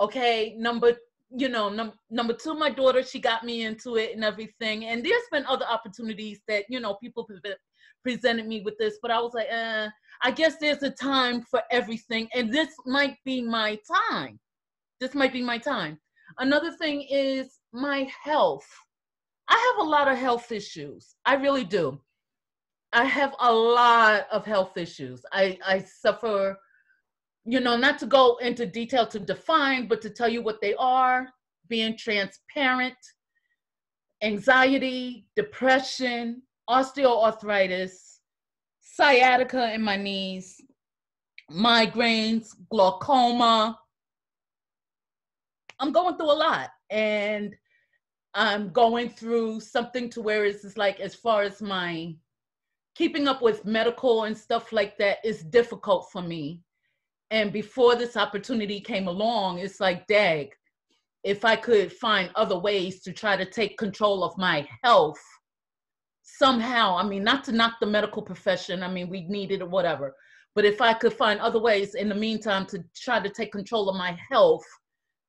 Okay, number you know, num- number two, my daughter, she got me into it and everything. And there's been other opportunities that, you know, people pre- presented me with this, but I was like, uh, I guess there's a time for everything. And this might be my time. This might be my time. Another thing is my health. I have a lot of health issues. I really do. I have a lot of health issues. I, I suffer you know, not to go into detail to define, but to tell you what they are, being transparent, anxiety, depression, osteoarthritis, sciatica in my knees, migraines, glaucoma. I'm going through a lot and I'm going through something to where it's like as far as my keeping up with medical and stuff like that is difficult for me and before this opportunity came along, it's like, dag, if I could find other ways to try to take control of my health somehow, I mean, not to knock the medical profession, I mean, we need it or whatever, but if I could find other ways in the meantime to try to take control of my health,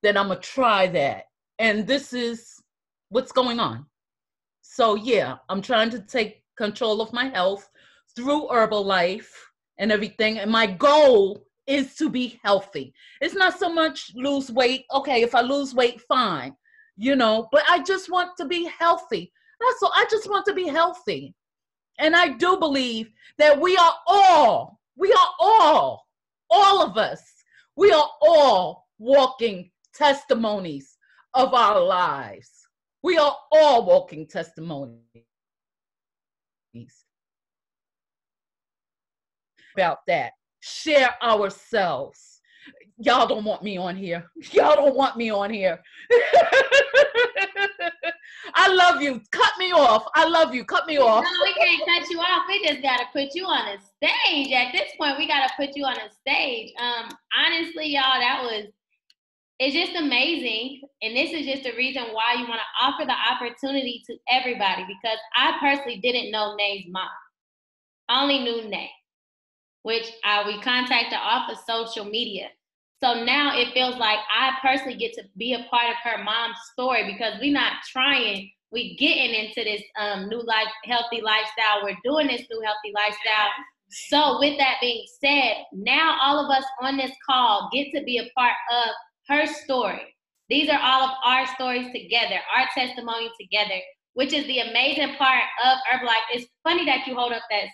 then I'm gonna try that. And this is what's going on. So, yeah, I'm trying to take control of my health through Herbalife and everything. And my goal is to be healthy. It's not so much lose weight. Okay, if I lose weight, fine, you know, but I just want to be healthy. That's all. I just want to be healthy. And I do believe that we are all, we are all, all of us, we are all walking testimonies of our lives. We are all walking testimonies about that share ourselves. Y'all don't want me on here. Y'all don't want me on here. I love you. Cut me off. I love you. Cut me off. No, we can't cut you off. We just gotta put you on a stage. At this point, we gotta put you on a stage. Um, honestly, y'all, that was it's just amazing. And this is just the reason why you want to offer the opportunity to everybody because I personally didn't know Nay's mom. I only knew Nay which I, we contacted off of social media. So now it feels like I personally get to be a part of her mom's story because we're not trying, we getting into this um, new life, healthy lifestyle. We're doing this new healthy lifestyle. So with that being said, now all of us on this call get to be a part of her story. These are all of our stories together, our testimony together, which is the amazing part of Herbalife. It's funny that you hold up that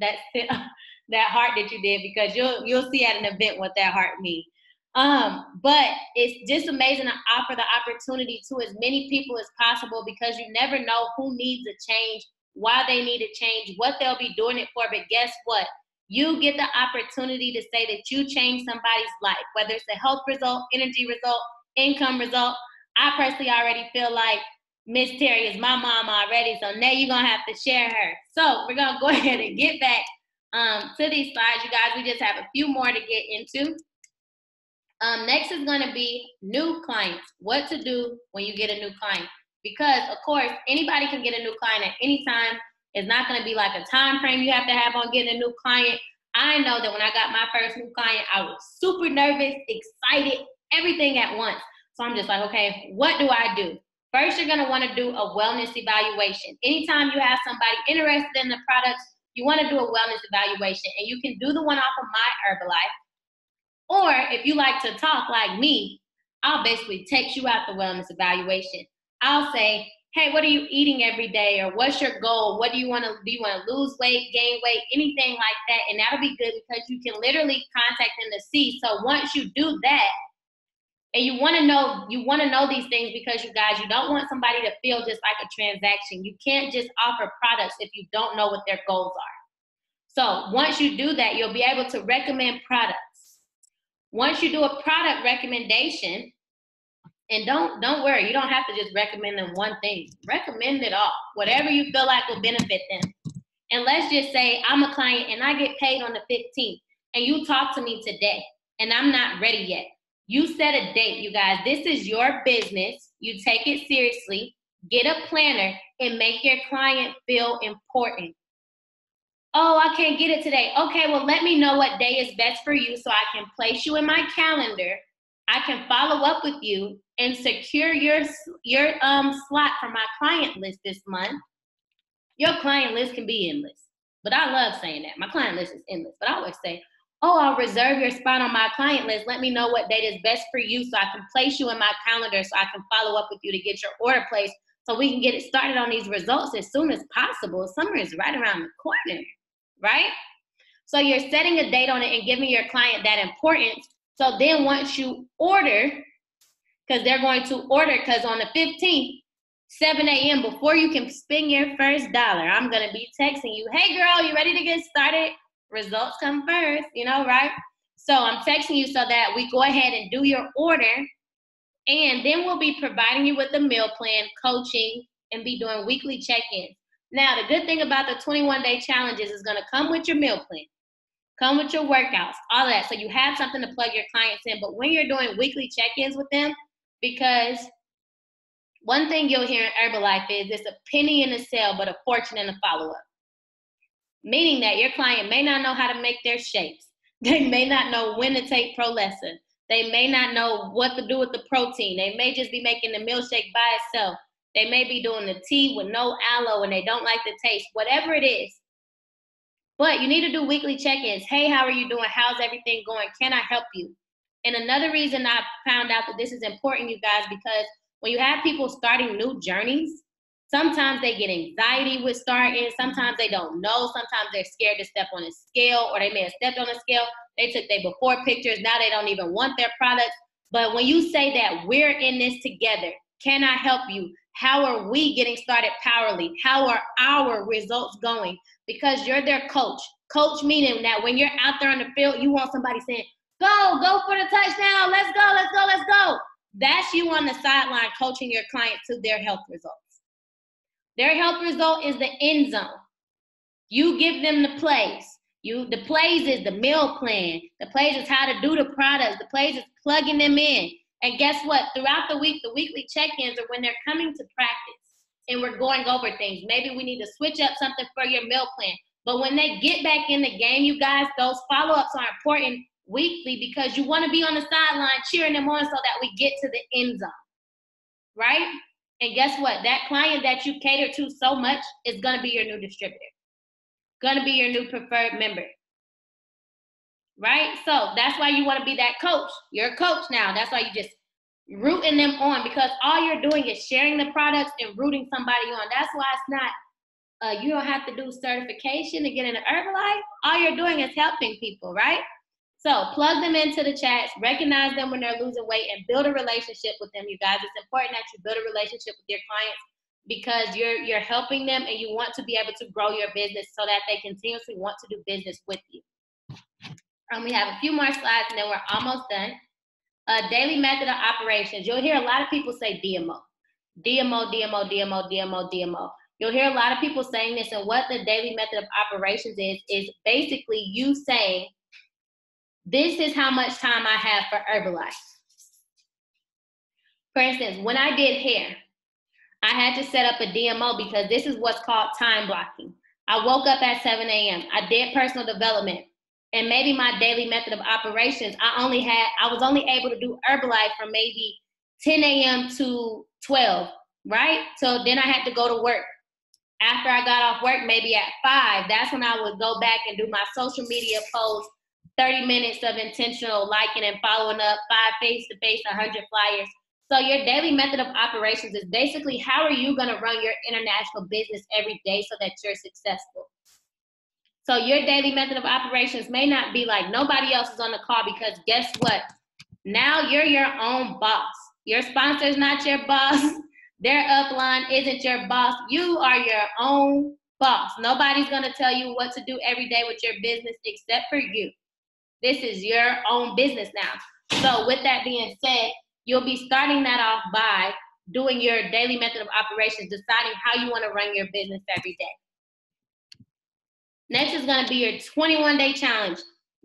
that that heart that you did because you'll you'll see at an event what that heart means. Um, but it's just amazing to offer the opportunity to as many people as possible because you never know who needs a change, why they need a change, what they'll be doing it for. But guess what? You get the opportunity to say that you changed somebody's life, whether it's a health result, energy result, income result. I personally already feel like Miss Terry is my mom already, so now you're gonna have to share her. So we're gonna go ahead and get back um, to these slides, you guys. We just have a few more to get into. Um, next is to be new clients. What to do when you get a new client? Because of course, anybody can get a new client at any time. It's not going to be like a time frame you have to have on getting a new client. I know that when I got my first new client, I was super nervous, excited, everything at once. So I'm just like, okay, what do I do? First, you're gonna wanna do a wellness evaluation. Anytime you have somebody interested in the products, you want to do a wellness evaluation, and you can do the one off of my Herbalife. Or if you like to talk like me, I'll basically text you out the wellness evaluation. I'll say, hey, what are you eating every day? Or what's your goal? What do you want to do? You want to lose weight, gain weight, anything like that? And that'll be good because you can literally contact them to see. So once you do that, and you want to know, you want to know these things because you guys, you don't want somebody to feel just like a transaction. You can't just offer products if you don't know what their goals are. So once you do that, you'll be able to recommend products. Once you do a product recommendation, and don't don't worry, you don't have to just recommend them one thing. Recommend it all, whatever you feel like will benefit them. And let's just say I'm a client and I get paid on the 15th, and you talk to me today, and I'm not ready yet. You set a date, you guys. This is your business. You take it seriously. Get a planner and make your client feel important. Oh, I can't get it today. Okay, well, let me know what day is best for you so I can place you in my calendar. I can follow up with you and secure your your um slot for my client list this month. Your client list can be endless, but I love saying that. My client list is endless, but I always say, "Oh, I'll reserve your spot on my client list. Let me know what date is best for you so I can place you in my calendar so I can follow up with you to get your order placed so we can get it started on these results as soon as possible. Summer is right around the corner, right? So you're setting a date on it and giving your client that importance. So then once you order, because they're going to order, because on the 15th, 7 a.m., before you can spend your first dollar, I'm going to be texting you, hey girl, you ready to get started? Results come first, you know, right? So I'm texting you so that we go ahead and do your order. And then we'll be providing you with the meal plan, coaching, and be doing weekly check ins. Now, the good thing about the 21 day challenges is going to come with your meal plan, come with your workouts, all that. So you have something to plug your clients in. But when you're doing weekly check ins with them, because one thing you'll hear in Herbalife is it's a penny in the sale, but a fortune in the follow up. Meaning that your client may not know how to make their shakes. They may not know when to take Prolessa. They may not know what to do with the protein. They may just be making the milkshake by itself. They may be doing the tea with no aloe and they don't like the taste, whatever it is. But you need to do weekly check ins. Hey, how are you doing? How's everything going? Can I help you? And another reason I found out that this is important, you guys, because when you have people starting new journeys, sometimes they get anxiety with starting, sometimes they don't know, sometimes they're scared to step on a scale, or they may have stepped on a scale, they took their before pictures, now they don't even want their products. But when you say that we're in this together, can I help you? How are we getting started powerly? How are our results going? Because you're their coach. Coach meaning that when you're out there on the field, you want somebody saying, Go, go for the touchdown. Let's go, let's go, let's go. That's you on the sideline coaching your client to their health results. Their health result is the end zone. You give them the plays. You the plays is the meal plan. The plays is how to do the products. The plays is plugging them in. And guess what? Throughout the week, the weekly check-ins are when they're coming to practice and we're going over things. Maybe we need to switch up something for your meal plan. But when they get back in the game, you guys, those follow-ups are important weekly because you want to be on the sideline cheering them on so that we get to the end zone. Right? And guess what? That client that you cater to so much is going to be your new distributor, going to be your new preferred member. Right? So that's why you want to be that coach. You're a coach now. That's why you just rooting them on because all you're doing is sharing the products and rooting somebody on. That's why it's not, uh, you don't have to do certification to get into Herbalife. All you're doing is helping people, right? So plug them into the chats, recognize them when they're losing weight, and build a relationship with them, you guys. It's important that you build a relationship with your clients because you're you're helping them and you want to be able to grow your business so that they continuously want to do business with you. Um, we have a few more slides and then we're almost done. A daily method of operations. You'll hear a lot of people say DMO. DMO, DMO, DMO, DMO, DMO. You'll hear a lot of people saying this, and what the daily method of operations is, is basically you saying, this is how much time I have for Herbalife. For instance, when I did hair, I had to set up a DMO because this is what's called time blocking. I woke up at 7 a.m. I did personal development. And maybe my daily method of operations, I only had, I was only able to do Herbalife from maybe 10 a.m. to 12, right? So then I had to go to work. After I got off work, maybe at five, that's when I would go back and do my social media posts 30 minutes of intentional liking and following up, five face to face, 100 flyers. So your daily method of operations is basically how are you going to run your international business every day so that you're successful. So your daily method of operations may not be like nobody else is on the call because guess what? Now you're your own boss. Your sponsor is not your boss. Their upline isn't your boss. You are your own boss. Nobody's going to tell you what to do every day with your business except for you. This is your own business now. So, with that being said, you'll be starting that off by doing your daily method of operations, deciding how you want to run your business every day. Next is going to be your 21 day challenge.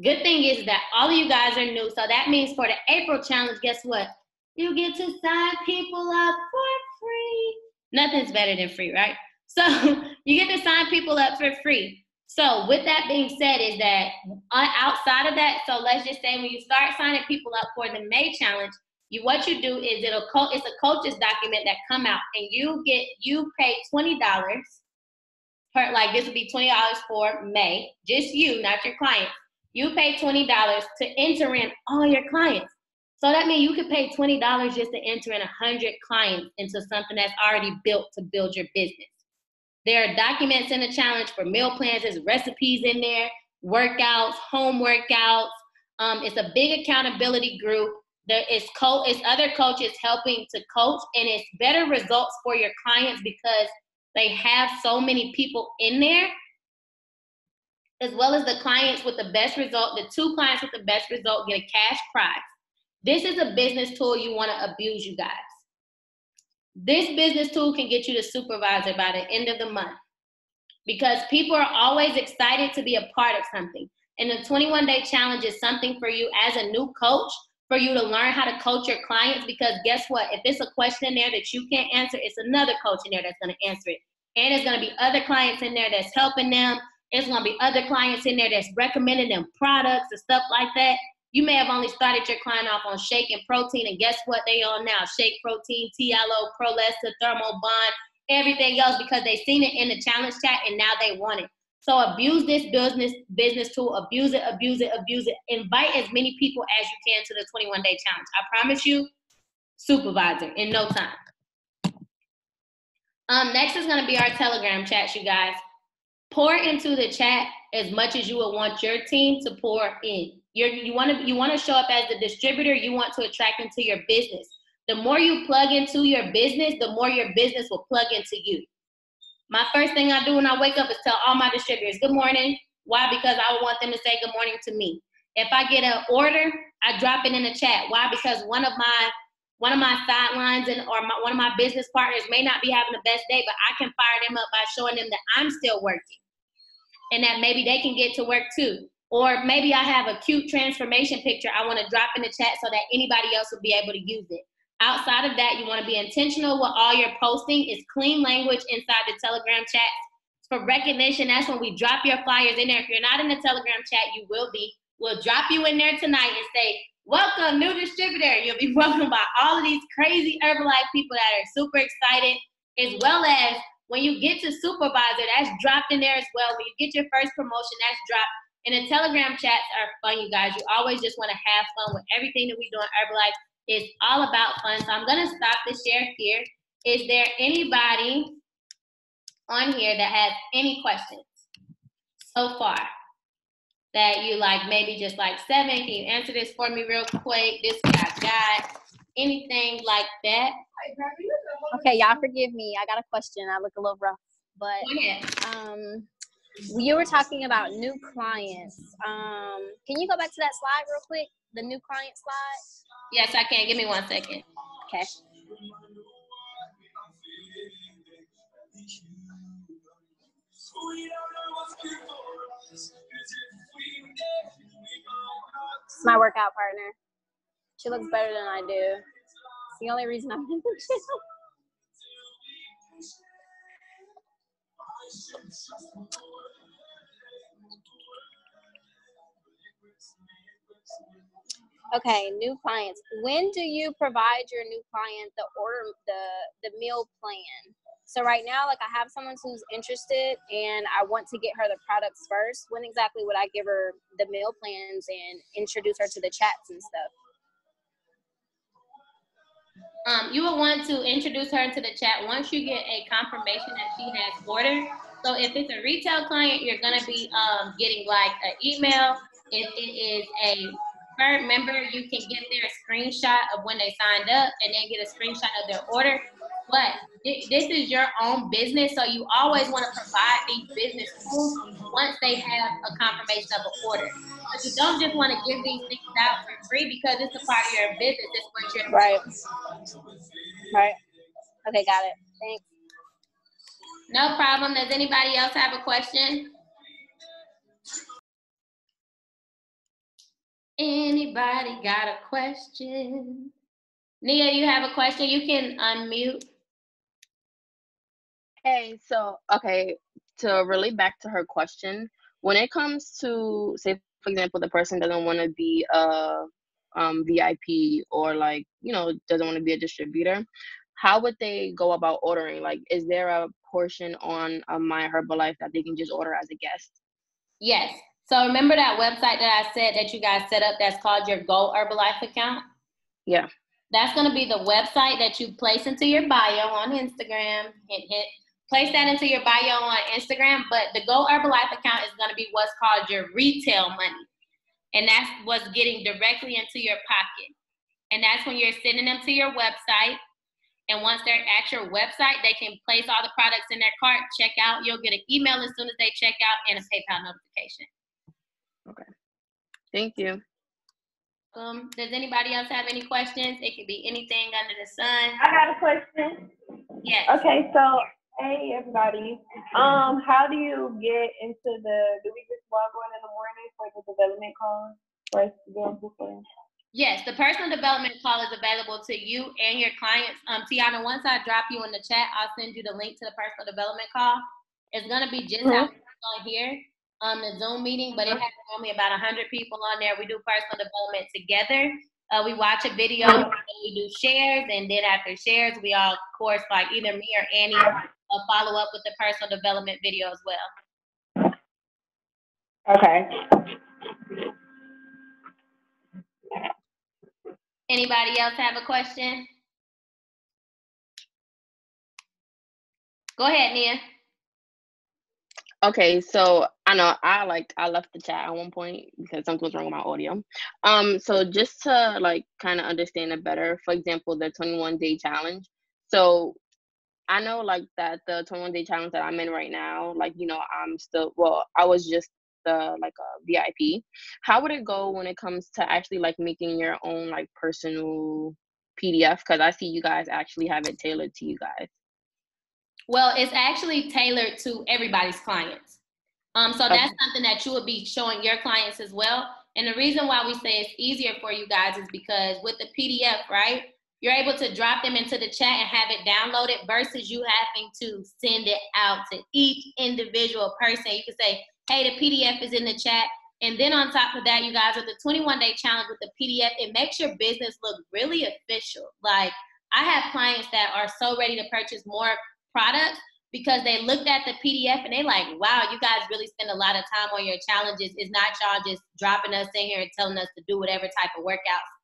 Good thing is that all of you guys are new. So that means for the April challenge, guess what? You get to sign people up for free. Nothing's better than free, right? So you get to sign people up for free. So with that being said, is that uh, outside of that, so let's just say when you start signing people up for the May challenge, you what you do is it'll it's a coaches document that come out and you get you pay twenty dollars per like this would be twenty dollars for May, just you, not your clients. You pay twenty dollars to enter in all your clients. So that means you could pay twenty dollars just to enter in hundred clients into something that's already built to build your business. There are documents in the challenge for meal plans. There's recipes in there, workouts, home workouts. Um, it's a big accountability group. There is co- it's other coaches helping to coach, and it's better results for your clients because they have so many people in there, as well as the clients with the best result. The two clients with the best result get a cash prize. This is a business tool you want to abuse, you guys. This business tool can get you the supervisor by the end of the month because people are always excited to be a part of something. And the 21 day challenge is something for you as a new coach for you to learn how to coach your clients because guess what? If it's a question in there that you can't answer, it's another coach in there that's going to answer it. And it's going to be other clients in there that's helping them. It's going to be other clients in there that's recommending them products and stuff like that. You may have only started your client off on shake and protein, and guess what they on now? Shake protein, TLO, Prolesta, Thermo-Bond, everything else because they seen it in the challenge chat and now they want it. So abuse this business business tool, abuse it, abuse it, abuse it. Invite as many people as you can to the 21 day challenge. I promise you, supervisor in no time. Um, next is gonna be our Telegram chat, you guys. Pour into the chat as much as you would want your team to pour in. You're, you want to you want to show up as the distributor. You want to attract into your business. The more you plug into your business, the more your business will plug into you. My first thing I do when I wake up is tell all my distributors, good morning. Why? Because I want them to say good morning to me. If I get an order, I drop it in the chat. Why? Because one of my one of my sidelines and or my, one of my business partners may not be having the best day, but I can fire them up by showing them that I'm still working and that maybe they can get to work too. Or maybe I have a cute transformation picture I want to drop in the chat so that anybody else will be able to use it. Outside of that, you want to be intentional with all your posting. It's clean language inside the Telegram chat. For recognition, that's when we drop your flyers in there. If you're not in the Telegram chat, you will be. We'll drop you in there tonight and say, Welcome, new distributor. You'll be welcomed by all of these crazy Herbalife people that are super excited, as well as when you get to supervisor, that's dropped in there as well. When you get your first promotion, that's dropped. And the Telegram chats are fun, you guys. You always just want to have fun with everything that we do in Herbalife is all about fun. So I'm gonna stop the share here. Is there anybody on here that has any questions so far that you like maybe just like seven? Can you answer this for me real quick? This guy got anything like that? Okay, y'all forgive me. I got a question. I look a little rough, but Go ahead. um, you were talking about new clients. Um, can you go back to that slide real quick? The new client slide. Yes, I can. Give me one second. Okay. It's my workout partner. She looks better than I do. It's the only reason I'm in the gym. Okay, new clients. When do you provide your new client the order the the meal plan? So right now, like I have someone who's interested and I want to get her the products first. When exactly would I give her the meal plans and introduce her to the chats and stuff? Um, you will want to introduce her into the chat once you get a confirmation that she has ordered. So if it's a retail client, you're gonna be um, getting like an email. If it is a current member, you can get their screenshot of when they signed up and then get a screenshot of their order. But thi- this is your own business, so you always want to provide these business tools once they have a confirmation of an order. But you don't just want to give these things out for free because it's a part of your business. It's what you're Right. Right. Okay, got it. Thanks. No problem. Does anybody else have a question? Anybody got a question? Nia, you have a question? You can unmute. Hey, so okay, to relate back to her question, when it comes to say for example, the person doesn't want to be a um, VIP or like you know doesn't want to be a distributor, how would they go about ordering? Like, is there a portion on uh, My Herbalife that they can just order as a guest? Yes. So remember that website that I said that you guys set up that's called your Go Herbalife account? Yeah. That's going to be the website that you place into your bio on Instagram. Hit, hit. Place that into your bio on Instagram. But the Go Herbalife account is going to be what's called your retail money. And that's what's getting directly into your pocket. And that's when you're sending them to your website. And once they're at your website, they can place all the products in their cart, check out. You'll get an email as soon as they check out and a PayPal notification. Okay. Thank you. Um, does anybody else have any questions? It could be anything under the sun. I got a question. Yes. Okay, so hey everybody. Um, how do you get into the? Do we just log on in the morning for the development call? For us to go before? Yes, the personal development call is available to you and your clients. Um, Tiana, once I drop you in the chat, I'll send you the link to the personal development call. It's gonna be just it's on here, um, the Zoom meeting, but it has only about hundred people on there. We do personal development together. Uh, we watch a video, and we do shares, and then after shares, we all, of course, like either me or Annie, uh, follow up with the personal development video as well. Okay. Anybody else have a question? Go ahead, Nia. Okay, so I know I like I left the chat at one point because something was wrong with my audio. Um, so just to like kind of understand it better, for example, the 21 day challenge. So I know like that the 21 day challenge that I'm in right now, like you know, I'm still well, I was just the like a VIP. How would it go when it comes to actually like making your own like personal PDF? Because I see you guys actually have it tailored to you guys. Well, it's actually tailored to everybody's clients. Um, so that's something that you would be showing your clients as well. And the reason why we say it's easier for you guys is because with the PDF, right, you're able to drop them into the chat and have it downloaded versus you having to send it out to each individual person. You can say, hey, the PDF is in the chat. And then on top of that, you guys, with the 21 day challenge with the PDF, it makes your business look really official. Like I have clients that are so ready to purchase more products because they looked at the PDF and they like, wow, you guys really spend a lot of time on your challenges. It's not y'all just dropping us in here and telling us to do whatever type of workouts.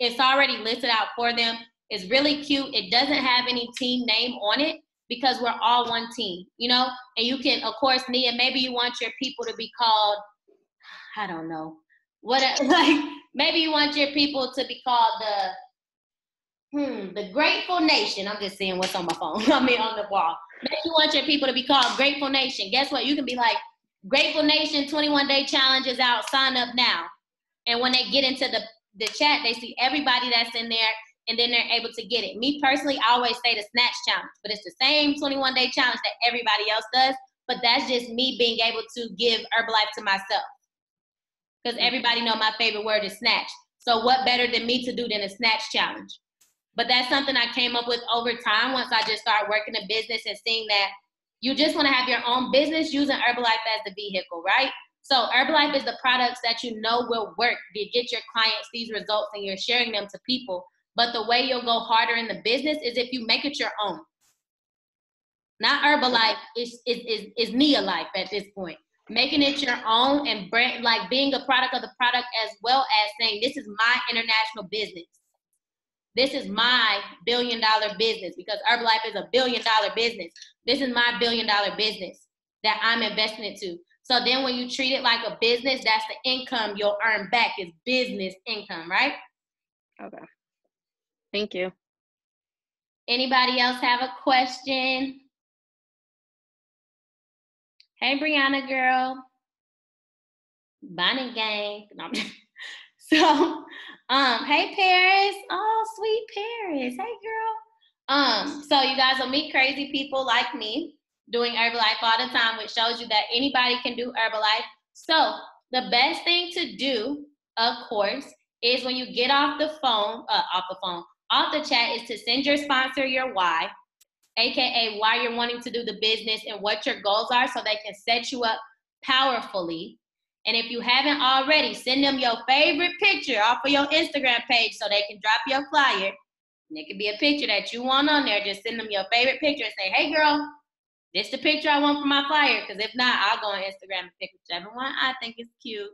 It's already listed out for them. It's really cute. It doesn't have any team name on it because we're all one team, you know? And you can, of course, Nia, maybe you want your people to be called, I don't know, what, like, maybe you want your people to be called the, hmm, the Grateful Nation. I'm just seeing what's on my phone. I mean, on the wall. Maybe you want your people to be called Grateful Nation. Guess what? You can be like, Grateful Nation 21 day challenge is out. Sign up now. And when they get into the, the chat, they see everybody that's in there and then they're able to get it. Me personally, I always say the snatch challenge, but it's the same 21 day challenge that everybody else does. But that's just me being able to give Herbalife to myself. Because everybody know my favorite word is snatch. So what better than me to do than a snatch challenge? But that's something I came up with over time once I just started working a business and seeing that you just want to have your own business using Herbalife as the vehicle, right? So Herbalife is the products that you know will work to get your clients these results and you're sharing them to people. But the way you'll go harder in the business is if you make it your own. Not Herbalife is is is, is Nia life at this point. Making it your own and brand like being a product of the product as well as saying this is my international business. this is my billion dollar business because Herbalife is a billion dollar business. This is my billion dollar business that I'm investing into. So then when you treat it like a business, that's the income you'll earn back is business income, right? Okay. Thank you. Anybody else have a question? Hey, Brianna girl. Bonnie gang. No, so, um, hey Paris. Oh, sweet Paris. Hey girl. Um, so you guys will meet crazy people like me doing Herbalife all the time, which shows you that anybody can do Herbalife. So the best thing to do, of course, is when you get off the phone, uh, off the phone, off the chat, is to send your sponsor your why, aka why you're wanting to do the business and what your goals are, so they can set you up powerfully. And if you haven't already, send them your favorite picture off of your Instagram page so they can drop your flyer. And it could be a picture that you want on there. Just send them your favorite picture and say, hey girl, this the picture I want for my flyer. Because if not, I'll go on Instagram and pick whichever one I think is cute.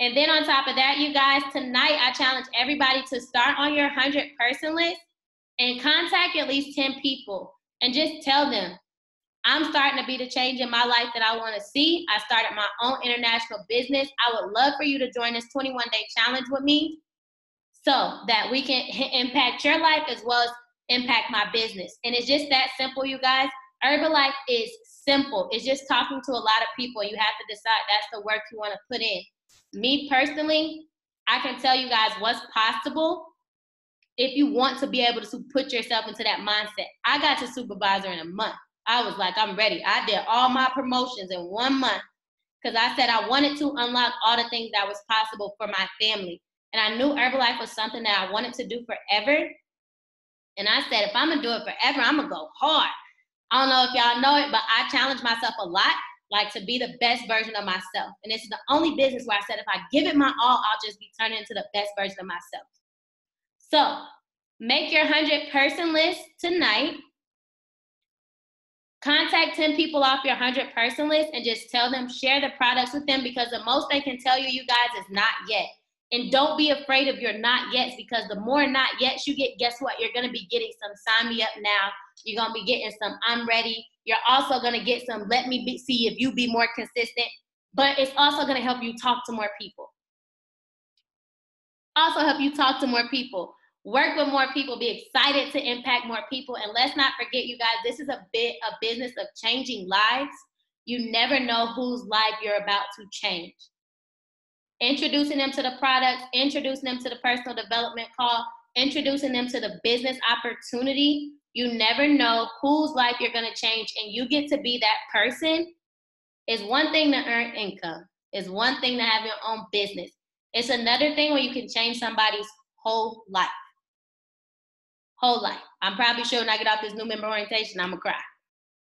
And then on top of that, you guys, tonight I challenge everybody to start on your 100 person list and contact at least 10 people and just tell them, I'm starting to be the change in my life that I want to see. I started my own international business. I would love for you to join this 21 day challenge with me so that we can impact your life as well as impact my business. And it's just that simple, you guys. Herbalife is simple. It's just talking to a lot of people. You have to decide that's the work you want to put in. Me personally, I can tell you guys what's possible if you want to be able to put yourself into that mindset. I got to supervisor in a month. I was like, I'm ready. I did all my promotions in one month because I said I wanted to unlock all the things that was possible for my family. And I knew Herbalife was something that I wanted to do forever. And I said, if I'm gonna do it forever, I'm gonna go hard. I don't know if y'all know it, but I challenge myself a lot, like to be the best version of myself. And it's the only business where I said, if I give it my all, I'll just be turning into the best version of myself. So make your 100 person list tonight. Contact 10 people off your 100 person list and just tell them, share the products with them because the most they can tell you, you guys, is not yet. And don't be afraid of your not yets because the more not yets you get, guess what? You're gonna be getting some sign me up now. You're gonna be getting some I'm ready. You're also gonna get some let me be, see if you be more consistent. But it's also gonna help you talk to more people. Also help you talk to more people. Work with more people. Be excited to impact more people. And let's not forget, you guys, this is a bit a business of changing lives. You never know whose life you're about to change introducing them to the products, introducing them to the personal development call, introducing them to the business opportunity. You never know whose life you're going to change, and you get to be that person. It's one thing to earn income, it's one thing to have your own business. It's another thing where you can change somebody's whole life. Whole life. I'm probably sure when I get off this new member orientation, I'm going to cry.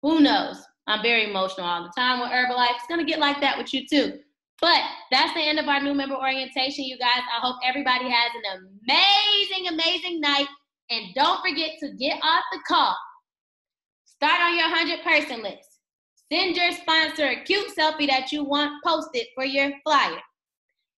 Who knows? I'm very emotional all the time with Herbalife. It's going to get like that with you too. But that's the end of our new member orientation, you guys. I hope everybody has an amazing, amazing night. And don't forget to get off the call. Start on your 100 person list. Send your sponsor a cute selfie that you want posted for your flyer.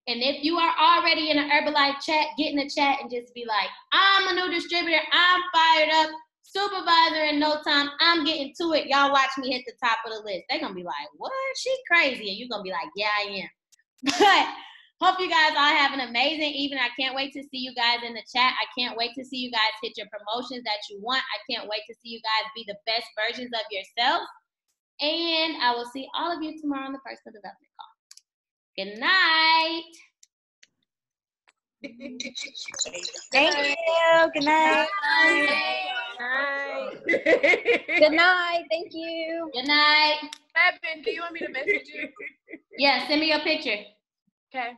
And if you are already in an Herbalife chat, get in the chat and just be like, I'm a new distributor. I'm fired up. Supervisor in no time. I'm getting to it. Y'all watch me hit the top of the list. They're to be like, what? She crazy. And you're to be like, yeah, I am. But hope you guys all have an amazing evening. I can't wait to see you guys in the chat. I can't wait to see you guys hit your promotions that you want. I can't wait to see you guys be the best versions of yourselves. And I will see all of you tomorrow on the personal development call. Good night. Thank you. Good night. Good night. Good night. Thank you. Good night. Evan, do you want me to message you? Yeah, send me your picture. Okay.